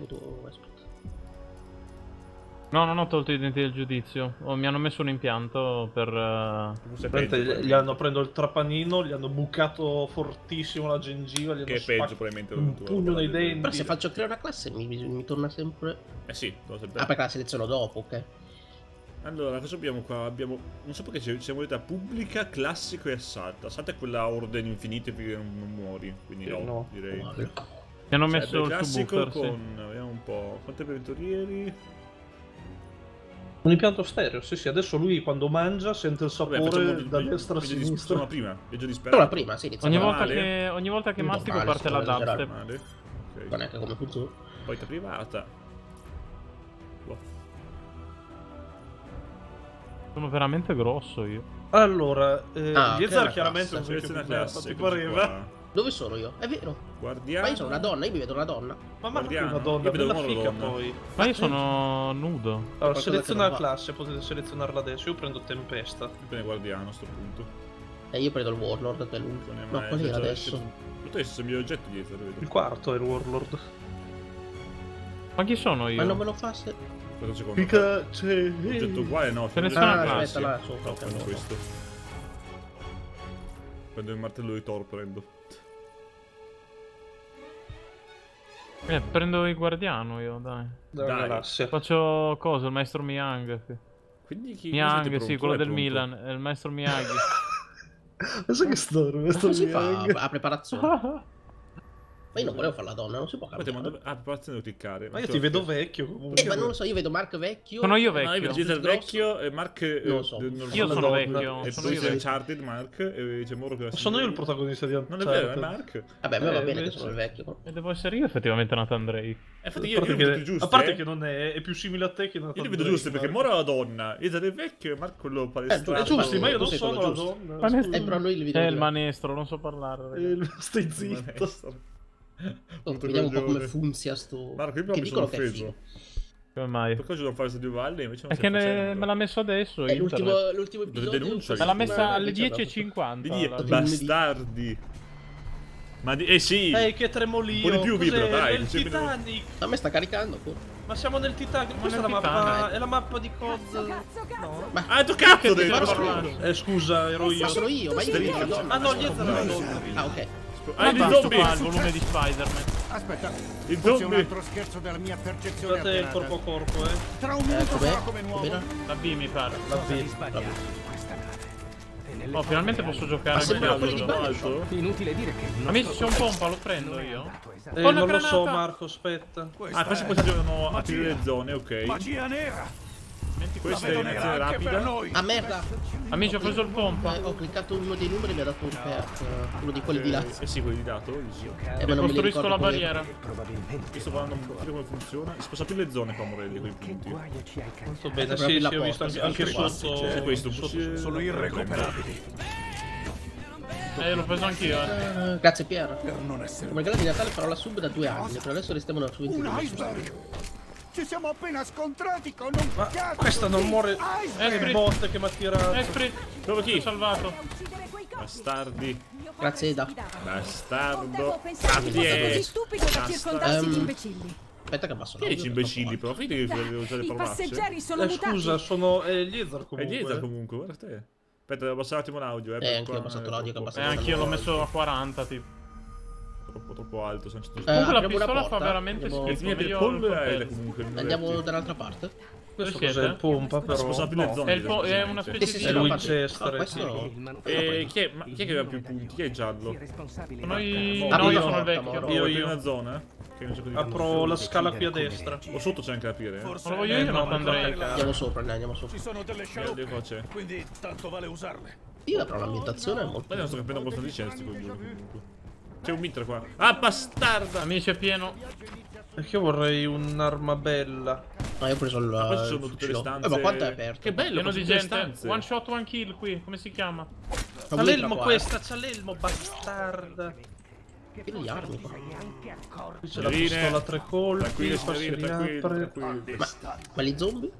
tu, Esprit? No, non ho tolto i denti del giudizio. Oh, mi hanno messo un impianto per... Praticamente peggio, gli hanno preso il trapanino, gli hanno bucato fortissimo la gengiva, gli Che hanno è peggio probabilmente un pugno nei denti. Però se faccio creare una classe mi, mi- mi torna sempre... Eh sì, sempre. Ah, perché la seleziono dopo, ok. Allora, cosa abbiamo qua? Abbiamo. Non so perché c'è, c'è modalità pubblica, classico e assalto. Assalto è quella ordine infinita finché non, non muori. Quindi Eh, no, no. direi. Probabile. Mi hanno Cioè, messo il classico subwoofer, sì. con. Vediamo un po'. Quanti avventurieri? Un impianto stereo, sì sì, adesso lui quando mangia sente il Vabbè, sapore facciamo da destra a sinistra. Sono prima, peggio disperato. Però la prima, sì, Ogni volta, che, ogni volta che mastico male, parte la dubstep. Male. Ok. Non è che come funziona. Poi ta privata. Boh. Sono veramente grosso io. Allora, eh, Ah, una chiaramente è un classe. vecchio merda, classe. ti pareva? qua. Dove sono io? È vero. Guardiano. Ma io sono una donna, io mi vedo una donna. Ma manca Guardiano. una donna, Io una figa donna. poi. Ma io sono nudo. Allora, seleziona la classe, potete selezionarla adesso. Io prendo Tempesta. Bene, guardiano a sto punto. E io prendo il Warlord è No, mai- qual era cioè, adesso? cioè, Tu hai sembri oggetto dietro, Il vedo. quarto è il Warlord. Ma chi sono Ma io? non me lo fa se... Cosa secondo? Mica c'è. Oggetto uguale, no. Seleziona Ah, la aspetta, classe. là sopra. No, prendo questo. Prendo il martello di Thor, prendo. Eh, prendo il guardiano io, dai. Dai. galassia. Faccio cosa? Il maestro Miyang. Quindi chi Miyang, sì, quello del pronto? Milan. È il maestro Miyagi. Pensa che storia, sto si fa a preparazione? Ma io non volevo fare la donna, non si può cambiare. dove... Ah, preparazione devo cliccare. Ma io ti vedo vecchio comunque. Eh, ma non lo so, io vedo Mark vecchio. Sono io No, io vedo vecchio. Grosso. vecchio e Mark... eh, Non lo so. normale. Io sono vecchio. E Sono poi io c'è vecchio. Uncharted, Mark, e c'è Moro che Sono io il protagonista di Non è vero, è Uncharted. Mark. Vabbè, a me va Eh, bene che sono il vecchio. E devo essere io effettivamente Nathan Drake. Eh, infatti io, li vedo che, giusti, a parte eh. che non è, è più simile a te che non Io li vedo giusti perché Moro è la donna, Jason è vecchio e Mark quello palestrato. Eh, È giusti, ma io non sono la giusto. donna. Eh, però lui È il maestro, non so parlare. Eh, Stai zitto. Oh, Vediamo un po' come funzia sto... Marco, io proprio mi sono dicono che è offeso. figo. Come mai? Per cosa devo fare Stadio Valle invece non Perché ne- me l'ha messo adesso. È l'ultimo, l'ultimo episodio. denuncia? Me l'ha messa Ma alle invece ha dato- 10.50. Di la- bastardi. Ma di... Eh sì! Ehi, che tremolio. Un po' di più vibra, dai, Nel Titanic. A me sta caricando ancora. Ma siamo nel Titanic. Questa è la mappa. È la mappa di COD. No. Ah, tu cazzo dentro! Eh, scusa, ero io. Ma sono io, ma io. Ah, no, dietro era la. Ah, ok. Ah, il Ma basta zombie! qua il volume di Spider-Man. Aspetta, Il forse un zombie! altro scherzo della mia percezione Scusate il corpo a corpo, eh. Tra un Eh, minuto com'è? sarò come nuovo. La B mi pare. La di B. E nelle Oh, finalmente posso giocare anche quello di altro. Bioshock. Alto? Inutile dire che il Amici, c'è un pompa, lo prendo io? Eh, la non lo so. Marco, aspetta. Questa Ah, si devono aprire le zone, ok. Magia nera. Questa è per rapida. noi. Ah, merda. Amici, ho preso il pompa. Eh, ho cliccato uno dei numeri e mi ha dato un perk. eh, Uno di quelli di là. Eh, eh sì, quelli di dato. dici. Eh, ma non me li Costruisco ricordo la barriera. Probabilmente. Io sto parlando un po' come funziona. Aprire le zone qua, Morelli, con i Che punti. Molto cacciato. bene, sì, sì, ho visto anche, sì, sotto. C'è questo, Sono irrecuperabili. Eh, l'ho preso anch'io, eh. Eh, Grazie Pier. Per non essere Come regalo di Natale farò la sub da due anni. Per adesso restiamo nella intimità. iceberg. Ci siamo appena scontrati con un Ma cazzo questa non muore. Che Esprit. botte che mi ha tirato. Esprit. Dove chi? Ho salvato. Bastardi. Grazie Eda. Bastardo. È- di Ehm, imbecilli. Aspetta che abbasso Chi dici imbecilli, però? Fidi che devo usare le passeggeri sono Eh, scusa, sono. È Liezar È comunque. dietro comunque, guarda te. Aspetta, devo abbassare un attimo l'audio, eh. Eh, anch'io ho abbassato è l'audio, che ho troppo- Eh, abbassato anch'io l'ho messo a 40, tipo. Troppo, troppo alto, sono Eh, Comunque la pistola fa veramente andiamo- schifo. Il mio il è comunque. Andiamo dall'altra parte? Questo cos'è il pompa, però. Si possono aprire le No. zone. È, il po- è una specie sì, di... sì, no, Winchester, manufacturero E chi è, ma chi è che aveva più punti? Chi è il giallo? Sono i... Ah, No, io sono il vecchio. Io, Io, una zona? Apro la scala qui a destra. O sotto c'è anche aprire. eh? Non lo voglio Eh, io, no, Andrei. Andiamo sopra, ne andiamo sopra. Ci sono delle c'è. quindi tanto vale usarle. Io però l'ambientazione è molto... Ma io non sto capendo cosa sto dicendo sti coglioni comunque. C'è un mitra qua. Ah, bastarda! Amici, è pieno. Perché io vorrei un'arma bella. Ah, io ho preso il... Ma ci sono tutte le stanze. Eh, ma quanto è aperto? Che bello, Pieno di gente. stanze. One shot, one kill qui. Come si chiama? C'ha l'elmo qua, eh. questa, c'ha l'elmo, bastarda. Pieno di armi qua. Qui c'è la pistola a tre colpi, si signorine, tranquilli, riapre. tranquilli. Ma gli zombie?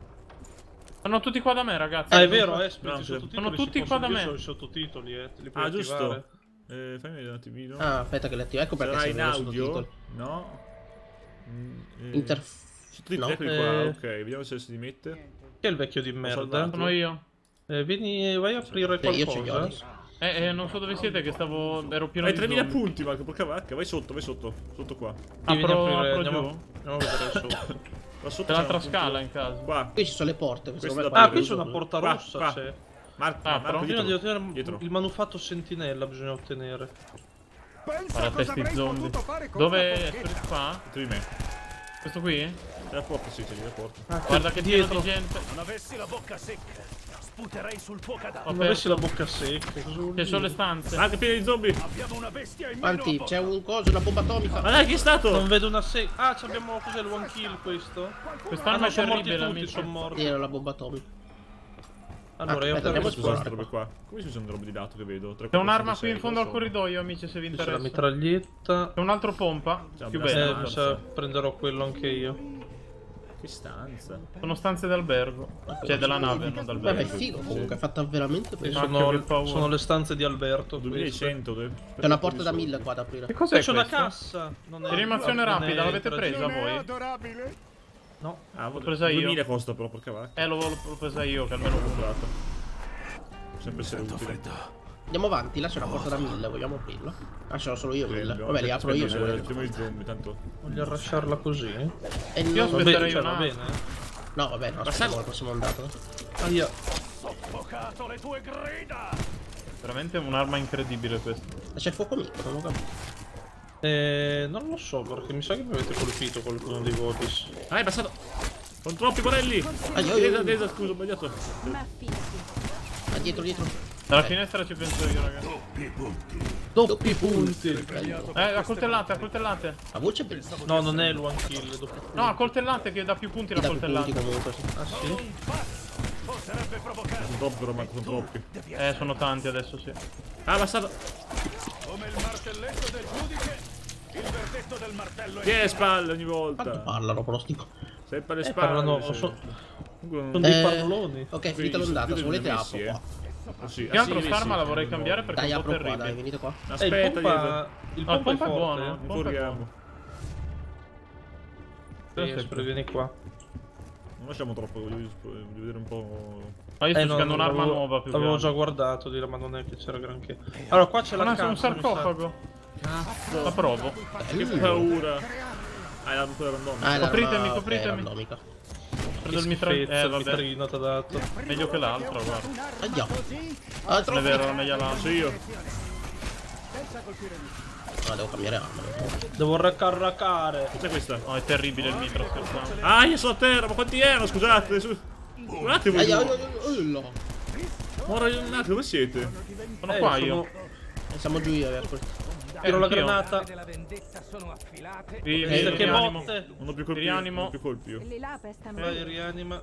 Sono tutti qua da me, ragazzi. Ah, è vero, eh, No, i sì. sottotitoli Sono tutti qua da me. sono i sottotitoli, eh, li puoi Ah, attivare. giusto. Eh, fammi vedere un attimino. Ah, aspetta che li attivo. Ecco perché Sarà in audio? No. Mm, eh, Inter... Sotto di no, eh. qua. Ok, vediamo se si dimette. Chi è il vecchio di merda? Sono io. Eh, vieni, vai a aprire Eh, io ce li ho qualcosa. adesso. Eh, eh, non so dove siete, che stavo... ero pieno Hai di 3000 zombie. punti, Marco, porca vacca. Vai sotto, vai sotto. Sotto qua. Sì, Apro, aprire, apro andiamo, giù. andiamo a vedere sotto. Qua sotto C'è l'altra scala punto- in caso. Qua. Qui ci sono le porte. Qua Ah, qui c'è una porta Qua, rossa, qua. c'è. Marco, Ah, Marco, però- Bisogna dietro. ottenere Dietro. il manufatto sentinella, bisogna ottenere. Pensa Guarda, cosa testi zombie. Dove è? qua? Dietro di me. Questo qui? C'è la porta, sì, c'è lì la porta. Ah, Guarda che dietro. di gente. Non avessi la bocca secca, sputerei sul tuo cadavere. Non avessi la bocca secca, Ci sono le stanze. Ah, che pieno di zombie. Abbiamo una bestia in a c'è un coso, una bomba atomica. Ma dai, chi è stato? Non vedo una se... Ah, ci abbiamo... Cos'è il one kill questo? Ah Quest'arma no, è sono morti tutti, amici. sono morti. Era la bomba atomica. Allora, io aspetta, avrei andiamo a Scusa, queste robe qua. Come ci sono robe di lato che vedo? C'è un'arma qui in fondo al corridoio, amici, se vi C'è la interessa. mitraglietta. C'è un altro pompa. Più una Eh, prenderò quello anche io. Che stanza. Sono stanze d'albergo. Cioè della nave, non Vabbè, è d'albergo. figo comunque, è fatta veramente bene. Cacchio, Sono, che paura. sono le stanze di Alberto. queste. 2100. dove- C'è una porta da mille qua da aprire. Che cos'è C'è una cassa. Rianimazione rapida, l'avete presa voi? No. Ah, L'ho presa io. 2000 costa però, porca vacca. Eh, l'ho, l'ho presa io, che almeno ho comprato. Sempre essere utile. Andiamo avanti, là c'è una porta da mille, vogliamo aprirla? Ah, ce l'ho solo io mille. Quello. Vabbè, li apro io. se Aspetta, i zombie, tanto. Voglio arrasciarla così. E Io Aspetterei cioè, una- va bene. No, vabbè, no, aspettiamo la prossima ondata. Aia. Soffocato le tue grida. Veramente un'arma incredibile questa. Ma c'è fuoco amico, non ho capito. Eh, non lo so perché mi sa che mi avete colpito qualcuno dei Votis. Ah, è passato. Sono troppi corelli. Io- Desa, desa, scusa, ho sbagliato. Ma. Ah, dietro, dietro. Dalla finestra ci penso io, ragazzi. Doppi punti. Eh, accoltellate, accoltellate. La voce è bellissima. No, non è il one kill. No, accoltellate che dà più punti Ti la punti sì. Ah sì? Sono troppi Marco, sono troppi. Eh, sono tanti adesso, sì. Ah, passato. come il martelletto del giudice. Del martello è Che è spalle ogni volta. parlano, però sti Sempre alle Eh, spalle. parlano- sì. so- Sono dei Eh, parloni. Ok, finita l'ondata, se volete apro eh. qua. Oh, sì. Ah, altro sì, st'arma sì, la vorrei cambiare perché Dai, è un po' apro qua, dai, terribile. venite qua. Eh, il Aspetta, pompa, il No, il pompa è pompa è buono. Il pompa è buono. Eh, sempre vieni qua. Non lasciamo troppo, voglio, voglio vedere un po'. Ma io sto Eh, no, cercando un'arma l'avevo- nuova più che L'avevo già guardato di là, ma non è che c'era granché. Allora, qua c'è la no, cassa. c'è un mi sarcofago. La provo. Che paura. Ah, è la quella randomica. Ah, Copritemi, copritemi. randomica. Prendo il Che mitraglione. schifezza, Eh, il vabbè. mitrino t'ha dato. Meglio che l'altro, guarda. Aia. Ah, Non è vero, era meglio l'altro. Io. No, devo cambiare arma. Devo raccarracare. Cos'è questa? No, è terribile il mitra. Ah, io sono a terra, ma quanti erano? Scusate. Su... Un attimo. Aia. Ora un attimo, dove siete? Sono Eh, qua sono- io. Siamo giù io, ascolta. Tiro la granata. sono vi, Eh, Che rianimo. botte. Non ho più colpi. Rianimo. Non ho più colpi. Vai, rianima.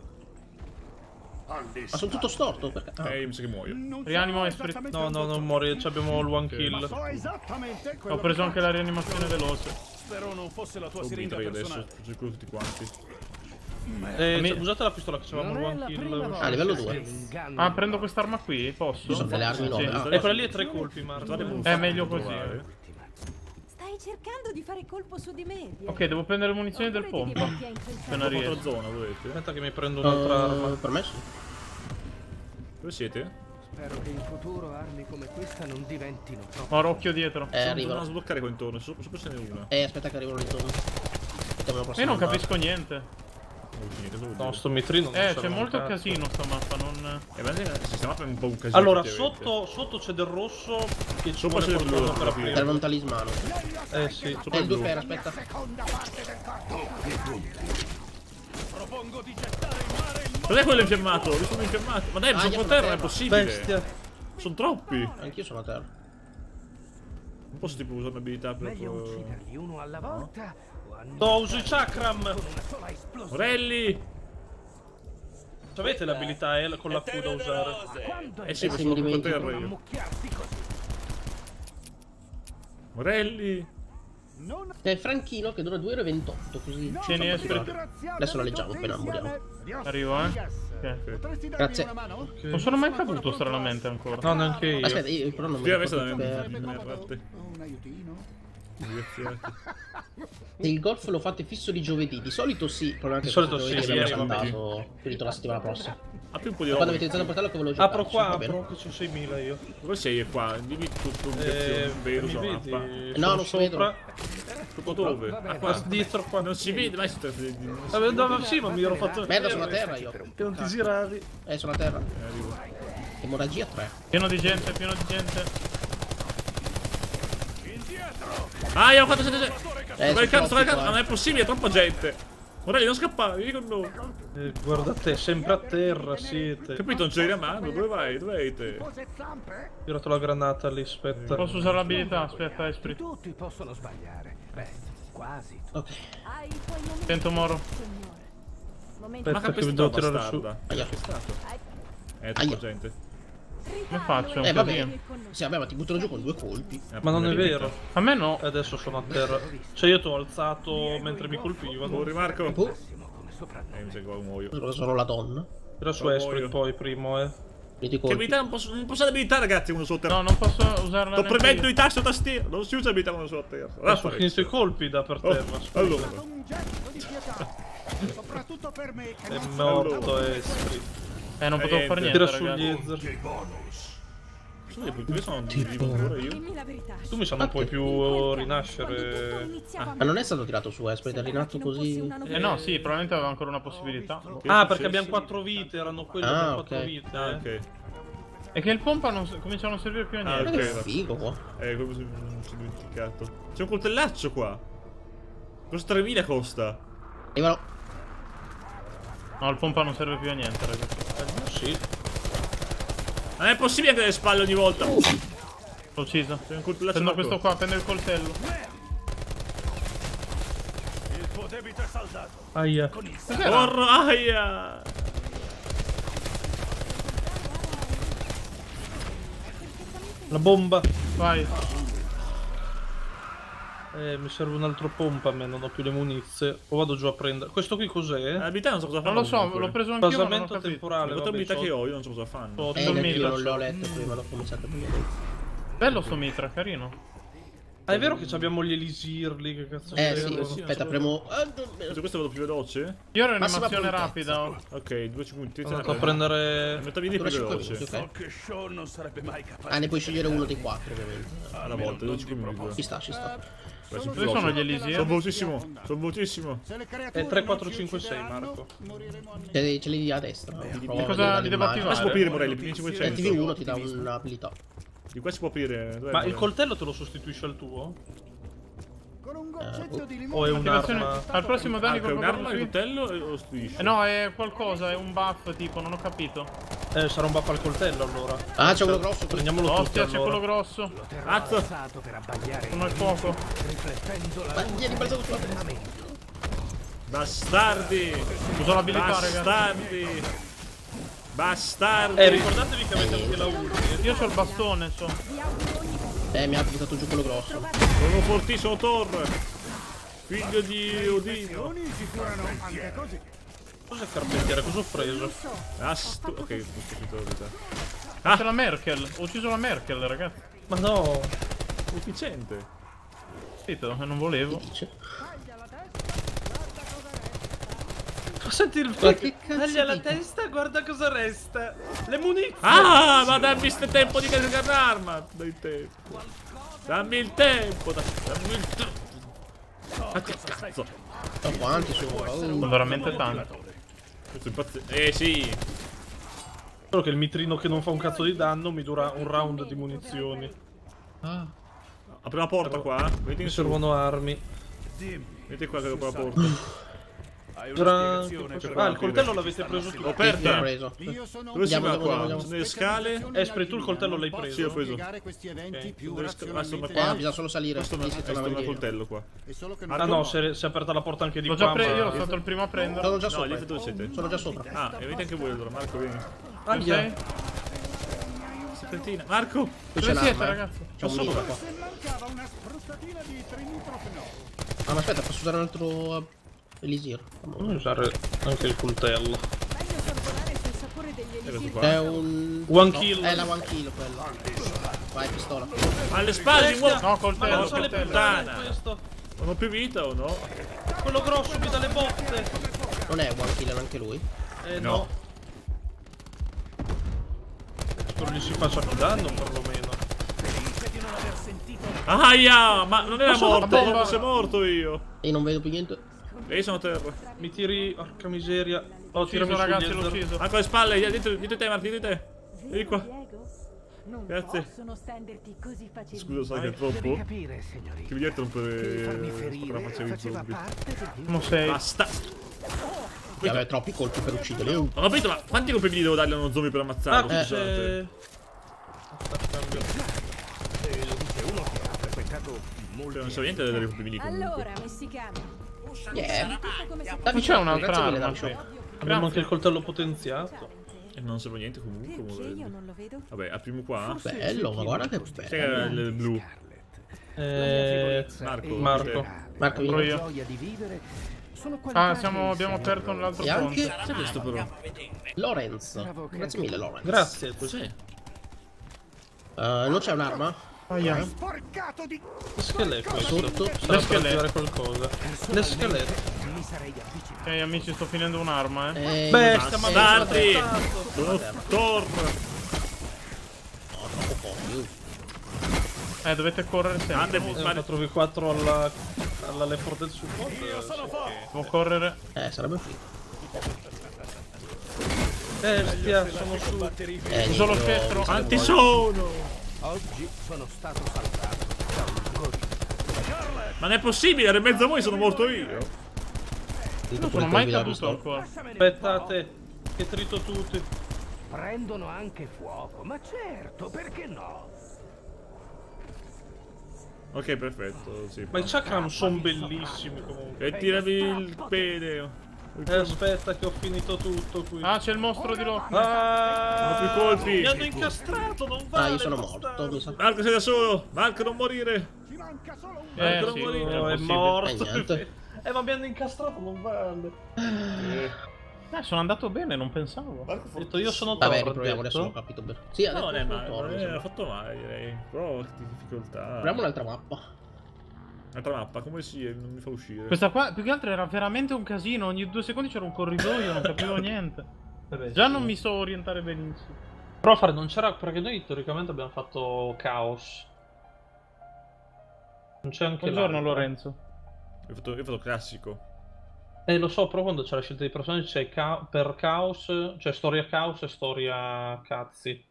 Ma sono tutto storto perché. Ah. Eh, mi sa che muoio. Rianimo e sprit- No, no, non muori, ci abbiamo il one Ma kill. Ho preso che anche la rianimazione veloce. Spero non fosse la tua Ho siringa vinto io adesso. personale. Faccio quello tutti quanti. Eh, Mi- cioè, usate la pistola che c'avevamo il one kill. Ah, livello 2. Ah, prendo quest'arma qui? Posso? Sono delle armi nuove. E quella lì è tre colpi, Marco. Un È meglio così. Stai cercando di fare colpo su di me. Diego. Ok, devo prendere munizioni del pompa. Se non riesco. zona, volete? Aspetta che mi prendo un'altra arma. Uh, per me sì. Dove siete? Spero che in futuro armi come questa non diventino troppo. Ho occhio dietro. Eh, Sono arrivano. a sbloccare qua intorno, sopra, ce n'è una. Eh, aspetta che arrivano lì intorno. Io non capisco niente. No, sto mitrino non Eh, c'è molto cazzo. casino sta mappa, non... Eh, ma se si mappa è un po' un casino. Allora, sotto, sotto c'è del rosso che ci Sopra vuole c'è del blu, qualcosa per aprire. Serve un talismano. Eh sì. Sopra Eh, il blu. per, aspetta. Propongo di gettare in mare il Cos'è quello infiammato? Io sono infiammato. Ma dai, Ah, sono a terra, non è possibile. Bestia. Sono troppi. Anch'io sono a terra. Non posso tipo usare un'abilità per... Meglio ucciderli uno alla volta No, uso i chakram. Morelli! Avete l'abilità eh, con la Q da usare? Eh sì, ma sono dimentico. terra io. Morelli! C'è Franchino che dura 2,28 così. Ce ne Adesso la leggiamo appena moriamo. Arrivo, eh. Ok. Potresti darmi Grazie. mano? Non sono mai caduto stranamente ancora. No, neanche io. Aspetta, io però non mi ricordo è per- una parte. Un aiutino? Se il golf lo fate fisso di giovedì, di solito sì, che Di solito sì, sì, abbiamo saltato finito la settimana prossima. Apri un po' di Quando roba. avete iniziato a portarlo che ve lo giocate. Apro qua, apro che sono 6.000 io. Dove sei qua? Dimmi tutto un Eh, vero mi sulla mappa. No, Sono non si vedono. Tutto dove? Ah, A qua. sinistra qua. Non si vede, vai Vabbè, dove sì, ma mi ero fatto Merda, sono a terra io. Che non ti giravi. Eh, sono a terra. arrivo. Emorragia 3. Pieno di gente, pieno di gente. Ah, io ho fatto 7 Eh, Sto caricando, sto caricando. Ma non è possibile, è troppa gente. Morelli, non scappare, vieni con noi. Eh, guarda te, sempre a terra siete. Capito, non c'è la mano. Dove vai? Dove vai te? Ho tirato la granata lì, aspetta. Posso usare l'abilità? Aspetta, Esprit. Tutti possono sbagliare. Beh, quasi. Ok. Sento Moro. Aspetta, Ma che mi devo tirare su. Aia. Che è stato? Eh, troppa Aia. gente. Come faccio? Eh, vabbè. Sì, vabbè, ma ti buttano giù con due colpi. Eh, Ma non è vero. A me no. E adesso sono a terra. Cioè io ti ho alzato mentre mi colpivano. Corri, Marco. Oh, Eh, mi muoio. sono la donna. Tira su Esprit poi primo, eh. Che abilità non posso, non posso abilità, ragazzi, uno sotto terra. No, non posso usarla. Sto premendo io. i tasti o tastiera. Non si usa abilità sono a terra. Adesso ho finito i colpi da per Oh, terra. scusa. allora. È non morto Esprit. Eh, non potevo Eh, fare niente, Tira ragazzi. sugli sono vivo ancora io? La verità. Tu mi sa non puoi più rinascere. Ma non è stato tirato su Esprit, è rinato così. Eh no, sì, probabilmente aveva ancora una possibilità. Che Ah, è perché abbiamo 4 vite, erano quelle Ah, abbiamo ok. 4 vite. Ah, eh. ok. E che il pompa non comincia a non servire più a Ah, niente. Guarda che ok. figo qua. Eh, come si mi sono dimenticato. C'è un coltellaccio qua. Costa 3000 costa. Arrivano. No, il pompa non serve più a niente, ragazzi. Eh, Sì. Non è possibile anche le spalle ogni volta. L'ho ucciso. Prendo questo qua, prendo il coltello. Il tuo debito è saldato. Aia. Porra, aia. La bomba. Vai. Eh, mi serve un altro pompa a me, non ho più le munizie. O vado giù a prendere. Questo qui cos'è? L'abilità non so cosa fa. Non lo so, l'ho preso anch'io, non Basamento temporale. Vabbè, abilità che ho, io non so cosa fanno. so- Eh, non l'ho letto prima, l'ho cominciato a vedere. Bello sto mitra, carino. Ah, è vero che abbiamo gli elisir lì, che cazzo Eh servono? sì, sì, aspetta, non premo. Questo questo vado più veloce? Io ero in animazione rapida. Ok, 2 secondi. Sono andato a prendere... Metà vieni più veloce. So che Sean non sarebbe mai capace. Ah, ne puoi scegliere uno dei quattro, ovviamente. Alla volta, 2 minuti. Ci sta, ci sta. Vai, sono Dove sono gli Elisir? Sono velocissimo. Sono velocissimo. Se È 3, 4, non ci 5, 6, uccideranno, Marco. Ce, li di a destra. Provo a cosa li devo attivare? Si può aprire, Morelli, più di Eh, 500. TV1 ti dà un'abilità. Di qua si può aprire. Dov'è Ma il coltello te lo sostituisce al tuo? Con un goccetto di O è un'arma? Al prossimo danni ok, colpo un'arma, sì. coltello e lo striscio. Eh no, è qualcosa, è un buff tipo, non ho capito. Eh, sarà un buff al coltello allora. Ah, c'è uno grosso. Prendiamolo Ostia, c'è quello grosso. Abbagliare Uno al fuoco. Ma vieni balzato sulla testa. Bastardi! Uso l'abilità, ragazzi. Bastardi! Bastardi! Eh, ricordatevi che avete anche la ulti. Io c'ho il bastone, so. Eh, mi ha buttato giù quello grosso. Sono fortissimo Thor! Figlio di Odino! Cos'è carpentiere? Cosa ho preso? Ah, stu- ok, ho capito la verità. C'è la Merkel. Ho ucciso la Merkel, ragazzi. Ma no! Efficiente. Capito? Non volevo. Senti il Ma che cazzo Taglia la testa, guarda cosa resta. Le munizioni. Ah, ma dammi ste tempo di caricare l'arma! Dai tempo. Dammi il tempo! da- Dammi il tempo! Ma che cazzo? Ma quanti sono? Sono Oh. veramente tanti. Questo è impazz- Eh sì! Solo che il mitrino che non fa un cazzo di danno mi dura un round di munizioni. Apri la porta qua. Venite Mi servono armi. Venite qua che apro la porta. Hai una Ah, il coltello l'avete preso L'ho tu. L'ho aperta! preso. Io sono Dove si Andiamo, va andiamo, qua? andiamo. Sono delle scale? Esprit, tu il coltello l'hai preso? Sì, ho preso. Ok. sca- ah, sono qua. Eh, bisogna solo salire. Un indietro. coltello qua. Solo Ah no, si è, aperta la porta anche di L'ho qua. io sono stato il primo a prendere. Sono già sopra. dove siete? Sono già sopra. Ah, e venite anche voi allora, Marco, vieni. Sei? Serpentina. Marco! Dove siete, eh. ragazzi? C'è un mitra qua. Ah, ma aspetta, posso usare un altro Elisir? Fammi usare anche il coltello. Meglio sorvolare sul sapore degli questo elisir. qua. È un... One no, kill. È la one kill quella. Vai, pistola. Alle spalle uomo! No, coltello, Ma puttana. questo. Non ho più vita o no? Quello grosso mi dà le botte. Non è one killer anche lui? Eh No. no. Spero gli si faccia più danno perlomeno. Aia! Ma non era Ma sono morto, non sei morto io. E non vedo più niente. E io sono a terra. Mi tiri. Porca miseria. Oh, Ucciso, ragazzi, l'ho ucciso. Anche alle spalle, dietro, dietro te, Marti, dietro te. Vieni qua. Non Grazie. Scusa, sai che è troppo? capire. Che mi diverto un po' Che farmi eh, ferire sopra facevi i faceva zombie. Uno sei. Basta. Che aveva troppi colpi per ucciderli. Uh, Ho capito, ma quanti colpi devo dargli a uno zombie per Ah, ammazzarlo? E frequentato molti Cioè, non so niente delle colpi comunque. Allora, messicano. Yeah. Dammi C'è un'altra arma, sì. Abbiamo anche il coltello potenziato. E non serve niente comunque. come Perché io volete. non lo vedo? Vabbè, apriamo qua. Bello, ma guarda che C'è bello. il blu. Eh, Marco. Marco. Marco, io. sono Ah, siamo, abbiamo aperto l'altro E anche ponte. Cos'è questo però? Lorenz. Grazie mille, Lorenz. Grazie. Cos'è? Uh, non c'è un'arma? Aia. Sporcato di... Che scheletro è Sotto. Le attivare qualcosa. Le avvicinato. Ok, amici, sto finendo un'arma, eh. Eh, no, ma Bastardi! bastardo. Sono torna! Eh, dovete correre sempre. Eh, male. 4v4 alla, alla Left 4 Dead Support. eh, sì Devo correre. Eh, sarebbe figo. che- Bestia, sono su. Eh, Uso lo scettro. Quanti sono? Oggi sono stato salvato da un gorilla. Ma non è possibile, ero in mezzo a voi sono morto io. Non sono mai caduto ancora. Aspettate, che trito tutti. Prendono anche fuoco, ma certo, perché no? Ok, perfetto. Sì. Ma i chakram sono bellissimi comunque. E tirami il pene. Eh, aspetta che ho finito tutto qui. Ah, c'è il mostro di Loki. Ah, Non ho più colpi. Mi hanno incastrato, non vale. Ah, io sono morto, mi. Marco sei da solo. Marco non morire. Ci manca solo un... Eh, Marco sì, non morire. Oh, è possibile. morto. Eh. Eh, ma mi hanno incastrato, non vale. Eh, sono andato bene, non pensavo. Marco Ho detto io sono Vabbè, Thor, riproviamo, detto. adesso l'ho capito bene. Sì, No, adesso non è male. Non è sembra. fatto male, direi. Però che difficoltà. Proviamo un'altra mappa. Un'altra mappa, come si non mi fa uscire. Questa qua, più che altro, era veramente un casino. Ogni due secondi c'era un corridoio, non capivo niente. Vabbè, Già sì. non mi so orientare benissimo. Però fare non c'era perché noi teoricamente abbiamo fatto caos. Non c'è anche Buongiorno. Lorenzo. Io ho fatto, io ho fatto classico. Eh lo so, però quando c'è la scelta dei personaggi c'è ca- per caos, c'è storia caos e storia cazzi.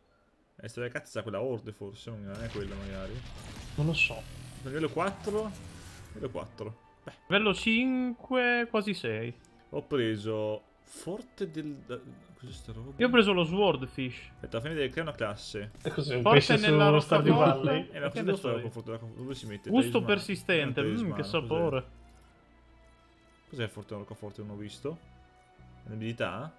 È stata cazzo quella horde forse, non è quella magari. Non lo so. Livello 4. Livello 4. Beh, Livello 5, quasi 6. ho preso Forte del... Cos'è sta roba? Io ho preso lo Swordfish. Aspetta, fammi vedere, crea una classe. E così un Forte nella forte. Valley. Eh, ma Che cosa ne devo fare con Forte Dove si mette? Gusto persistente, talismano, che cos'è? sapore. Cos'è Forte della Roccaforte? Non ho visto. Abilità?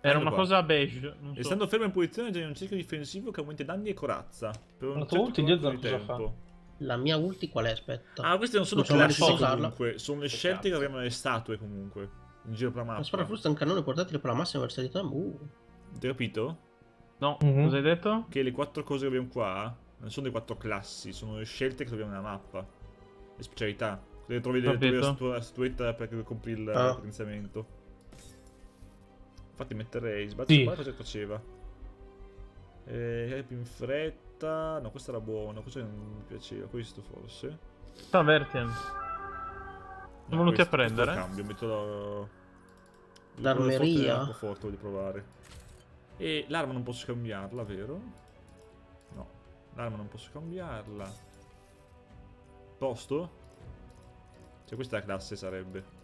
Era Ecco una qua. cosa beige. Non so. Essendo fermo in posizione genera un cerchio difensivo che aumenta i danni e corazza. Per un tua certo di cosa tempo. La mia ulti qual è? Aspetta. Ah, queste non sono Non usarla. comunque. Sono le scelte che avremo le statue comunque. In giro per la La mappa. spara frusta è un cannone portatile per la massima versatilità. Uh. Hai capito? No, Mhm. cosa hai detto? Che le quattro cose che abbiamo qua non sono le quattro classi, sono le scelte che troviamo nella mappa. Le specialità. Le trovi, le, trovi la, la statuetta per compri il Ah. potenziamento. Infatti metterei sbatti Sì. qua cosa faceva? Eh, più in fretta. No, questo era buono, questo non mi piaceva, questo forse. Travertien. No, Sono venuti a questo- prendere? cambio, metto la... L'armeria. Un po' forte voglio provare. E l'arma non posso cambiarla, vero? No, l'arma non posso cambiarla. Posto? Cioè questa è la classe sarebbe.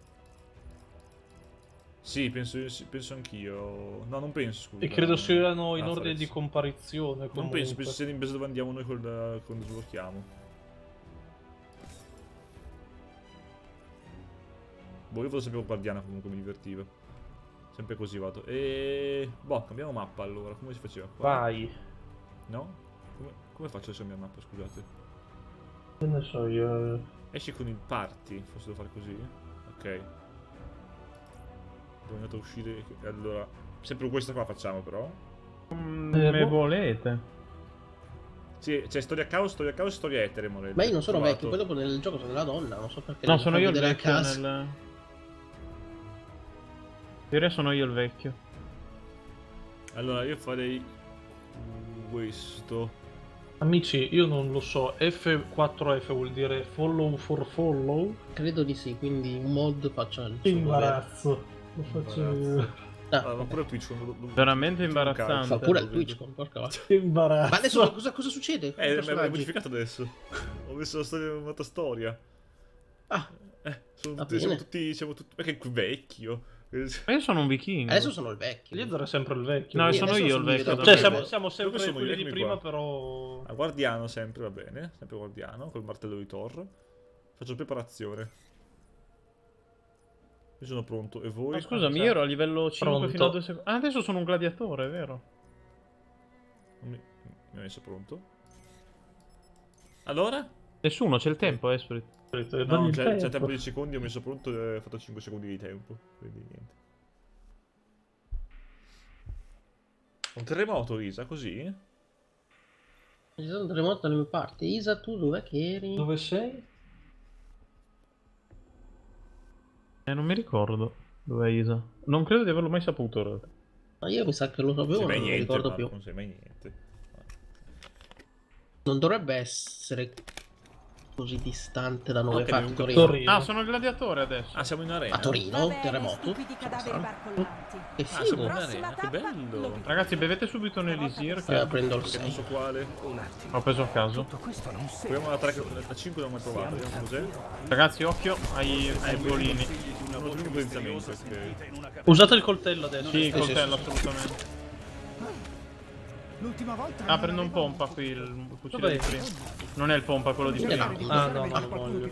Sì, penso, penso anch'io. No, non penso, scusa. E credo siano in Ah, ordine di comparizione. Non comunque. penso, penso sia in base dove andiamo noi col, quando sblocchiamo. Boh, io vado sempre con guardiana comunque, mi divertiva. Sempre così vado. E... Boh, cambiamo mappa allora, come si faceva qua? Vai. No? Come, come faccio adesso a cambiare mappa, scusate? Che ne so io. Esci con il party, forse devo fare così? Ok. Devo andare a uscire... Allora... Sempre questa qua facciamo però. Mm, Eh, me boh. volete. Sì, c'è storia caos, storia caos, storia etere, Morelli. Ma io non sono Trovato. vecchio, poi dopo nel gioco sono della donna, non so perché. No, sono io il vecchio nel... In teoria sono io il vecchio. Allora, io farei questo. Amici, io non lo so, F4F vuol dire follow for follow? Credo di sì, quindi un mod faccia il suo dovere. imbarazzo. Lo faccio Imbarazzo. Ah, Ah, ma pure Twitch lo- non- Veramente imbarazzante. Fa pure il lo. Twitch con porca. Che imbarazzo. Ma adesso cosa, cosa succede? Eh, personaggi? modificato adesso. Ho messo la storia una storia. Ah, Eh, sono Va tutti, siamo tutti, siamo tutti, perché qui vecchio. Ma io sono un vichingo. adesso sono il vecchio. Lieder è sempre il vecchio. No, Io sono io il vecchio. Cioè, siamo, siamo sempre sono io? quelli di prima, qua. però... A guardiano sempre, va bene. Sempre guardiano, col martello di Thor. Faccio preparazione. Io sono pronto. E voi? Ma scusami, io ero a livello 5 Pronto? fino a 2 secondi. Ah, adesso sono un gladiatore, è vero? Non Mi, mi ha messo pronto. Allora? Nessuno, c'è il tempo, Esprit. No, c'è, c'è tempo di secondi, ho messo pronto e ho fatto 5 secondi di tempo. Quindi niente. Un terremoto, Isa, così? Ci sono un terremoto dalle mie parti. Isa, tu dov'è che eri? Dove sei? Eh, non mi ricordo. Dov'è Isa? Non credo di averlo mai saputo, in realtà. Ma io mi sa che lo Non sapevo, non mi niente, ricordo Marco, più. non sei mai niente. Non dovrebbe essere così distante da Nuove Ok, Factory. Torino. Ah, sono il gladiatore adesso. Ah, siamo in arena. A Torino, bene, terremoto. Che Ah, siamo figo. arena, che bello. lo- Ragazzi, bevete subito un elisir Eh, che prendo il Che non 6. so quale. Un attimo. ho preso a caso. Non. Proviamo la 3, la 5 non l'ho mai cos'è. Ragazzi, occhio ai, ai bolini. Uno primo potenziamento, ok. Usate il coltello adesso. Sì, il coltello, assolutamente. L'ultima volta Ah, prendo un pompa qui, il fucile di prima. Non è il pompa quello di prima. no? Ah, no, no, non voglio.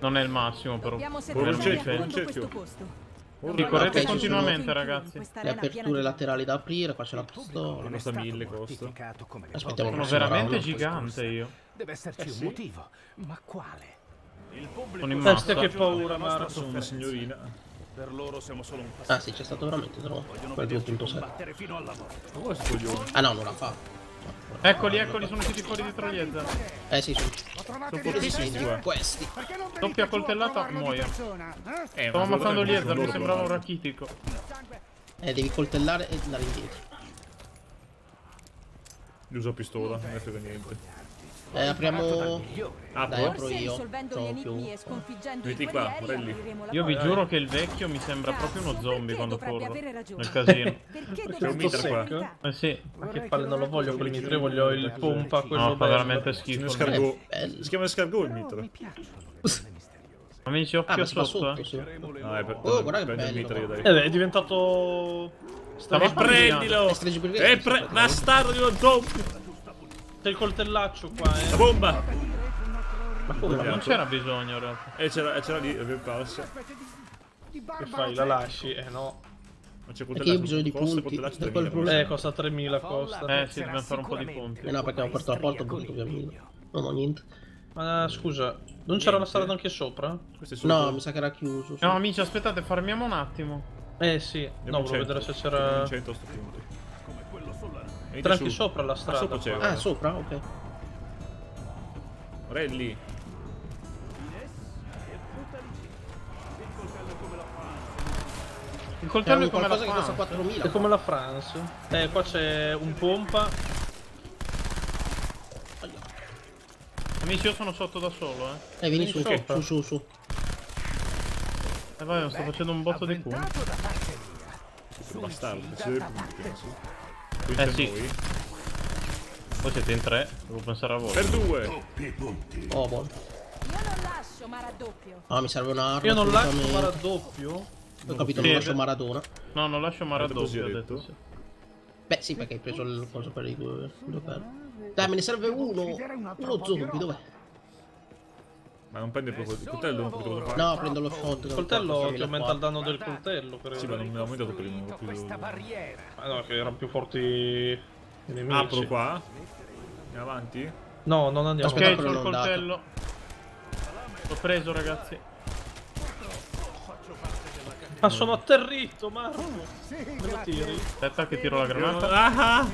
Non è il massimo, però. Buon settare cerchio, buon cerchio. questo posto. Ora Sì, no, correte ok, ci continuamente, ragazzi. Le aperture laterali da aprire, qua c'è la pistola. Costa stato 1000 costa. mortificato come le Aspettiamo Sono veramente gigante io. Deve esserci Eh, un motivo. Ma quale? Il pubblico Sono in massa. che paura, Marco. Sono signorina. Per loro siamo solo un passaggio. Ah sì, c'è stato veramente. Vogliono Quel vederci 2.7. combattere fino alla morte. Ah no, non la fa. Eccoli, eccoli, sono usciti fuori dietro gli Ezra. Eh sì, sono Sono fortissimi qua. questi. Doppia coltellata, persona, eh? Stavo ma ammazzando gli Ezra, mi sembrava un rachitico. Eh, devi coltellare e andare indietro. Io uso pistola, non ne frega niente. Eh, apriamo... Ah, Dai, poi? apro io. risolvendo gli C'ho enigmi più- e sconfiggendo Metti i qua, Morelli. Io vi giuro che il vecchio mi sembra proprio uno zombie quando corro. Nel casino. Perché un mitra qua. Eh sì. Ma che palle, non lo voglio quelli mitri, voglio il pompa, quello No, fa veramente schifo. bello. Si chiama scargo il mitra. Amici, Ah, occhio fa sotto, sotto, eh. sì. No, è per, Oh, guarda che bello. mitra io dai. Eh è diventato... Stava E prendilo! E pre... Bastardo di uno zombie! C'è il coltellaccio qua, La eh. bomba! Ma come? Non c'era bisogno, in realtà. E c'era, e c'era lì, abbiamo perso. Che fai? La lasci? Eh no. Ma c'è Perché io ho bisogno di punti, coltellaccio per 3000, quel problema. Eh, costa 3000, costa. Eh sì, dobbiamo fare un po' di punti. Eh no, perché ho aperto la porta ho via mille. Non ho niente. Ma scusa, non c'era la strada anche sopra? No, mi sa che era chiuso. sì. No, amici, aspettate, farmiamo un attimo. Eh sì, no, volevo vedere se c'era... Andiamo in centro a sto punto. Venite C'era anche su. sopra la Ah, strada. sopra c'è. Ah, sopra? Ok. Morelli. Il coltello è come la qualcosa che costa Francia. 4.000. È come la France. Eh, qua c'è un pompa. Amici, io sono sotto da solo, eh. Eh, vieni su, Vieni sopra. su, su, su. E vai, sto facendo un botto di. Questo bastardo. Punti, penso. Qui Eh sì. noi. Voi siete in tre, devo pensare a voi. Per due. Oh, buono. Io non lascio, ma raddoppio. Ah, mi serve un'arma. Io non lascio assolutamente. ma raddoppio. Ho capito, non lascio. Maradona. No, non lascio mare a Così doppio, hai ho detto. detto? sì. Beh, sì, perché hai preso il coso per i due, due per. Dai, me ne serve uno. Uno zombie, dov'è? Ma non prende proprio il coltello. No, prendo lo shot. Il coltello ti aumenta il danno del coltello, credo. Sì, ma non me l'ha aumentato prima. barriera. Ma no, che erano più forti i nemici. Apro qua. Andiamo avanti. No, non andiamo. Ok, il non dato. coltello. L'ho preso, ragazzi. Ma sono atterrito, Marco. Me lo tiri? Aspetta che tiro la granata. Ah!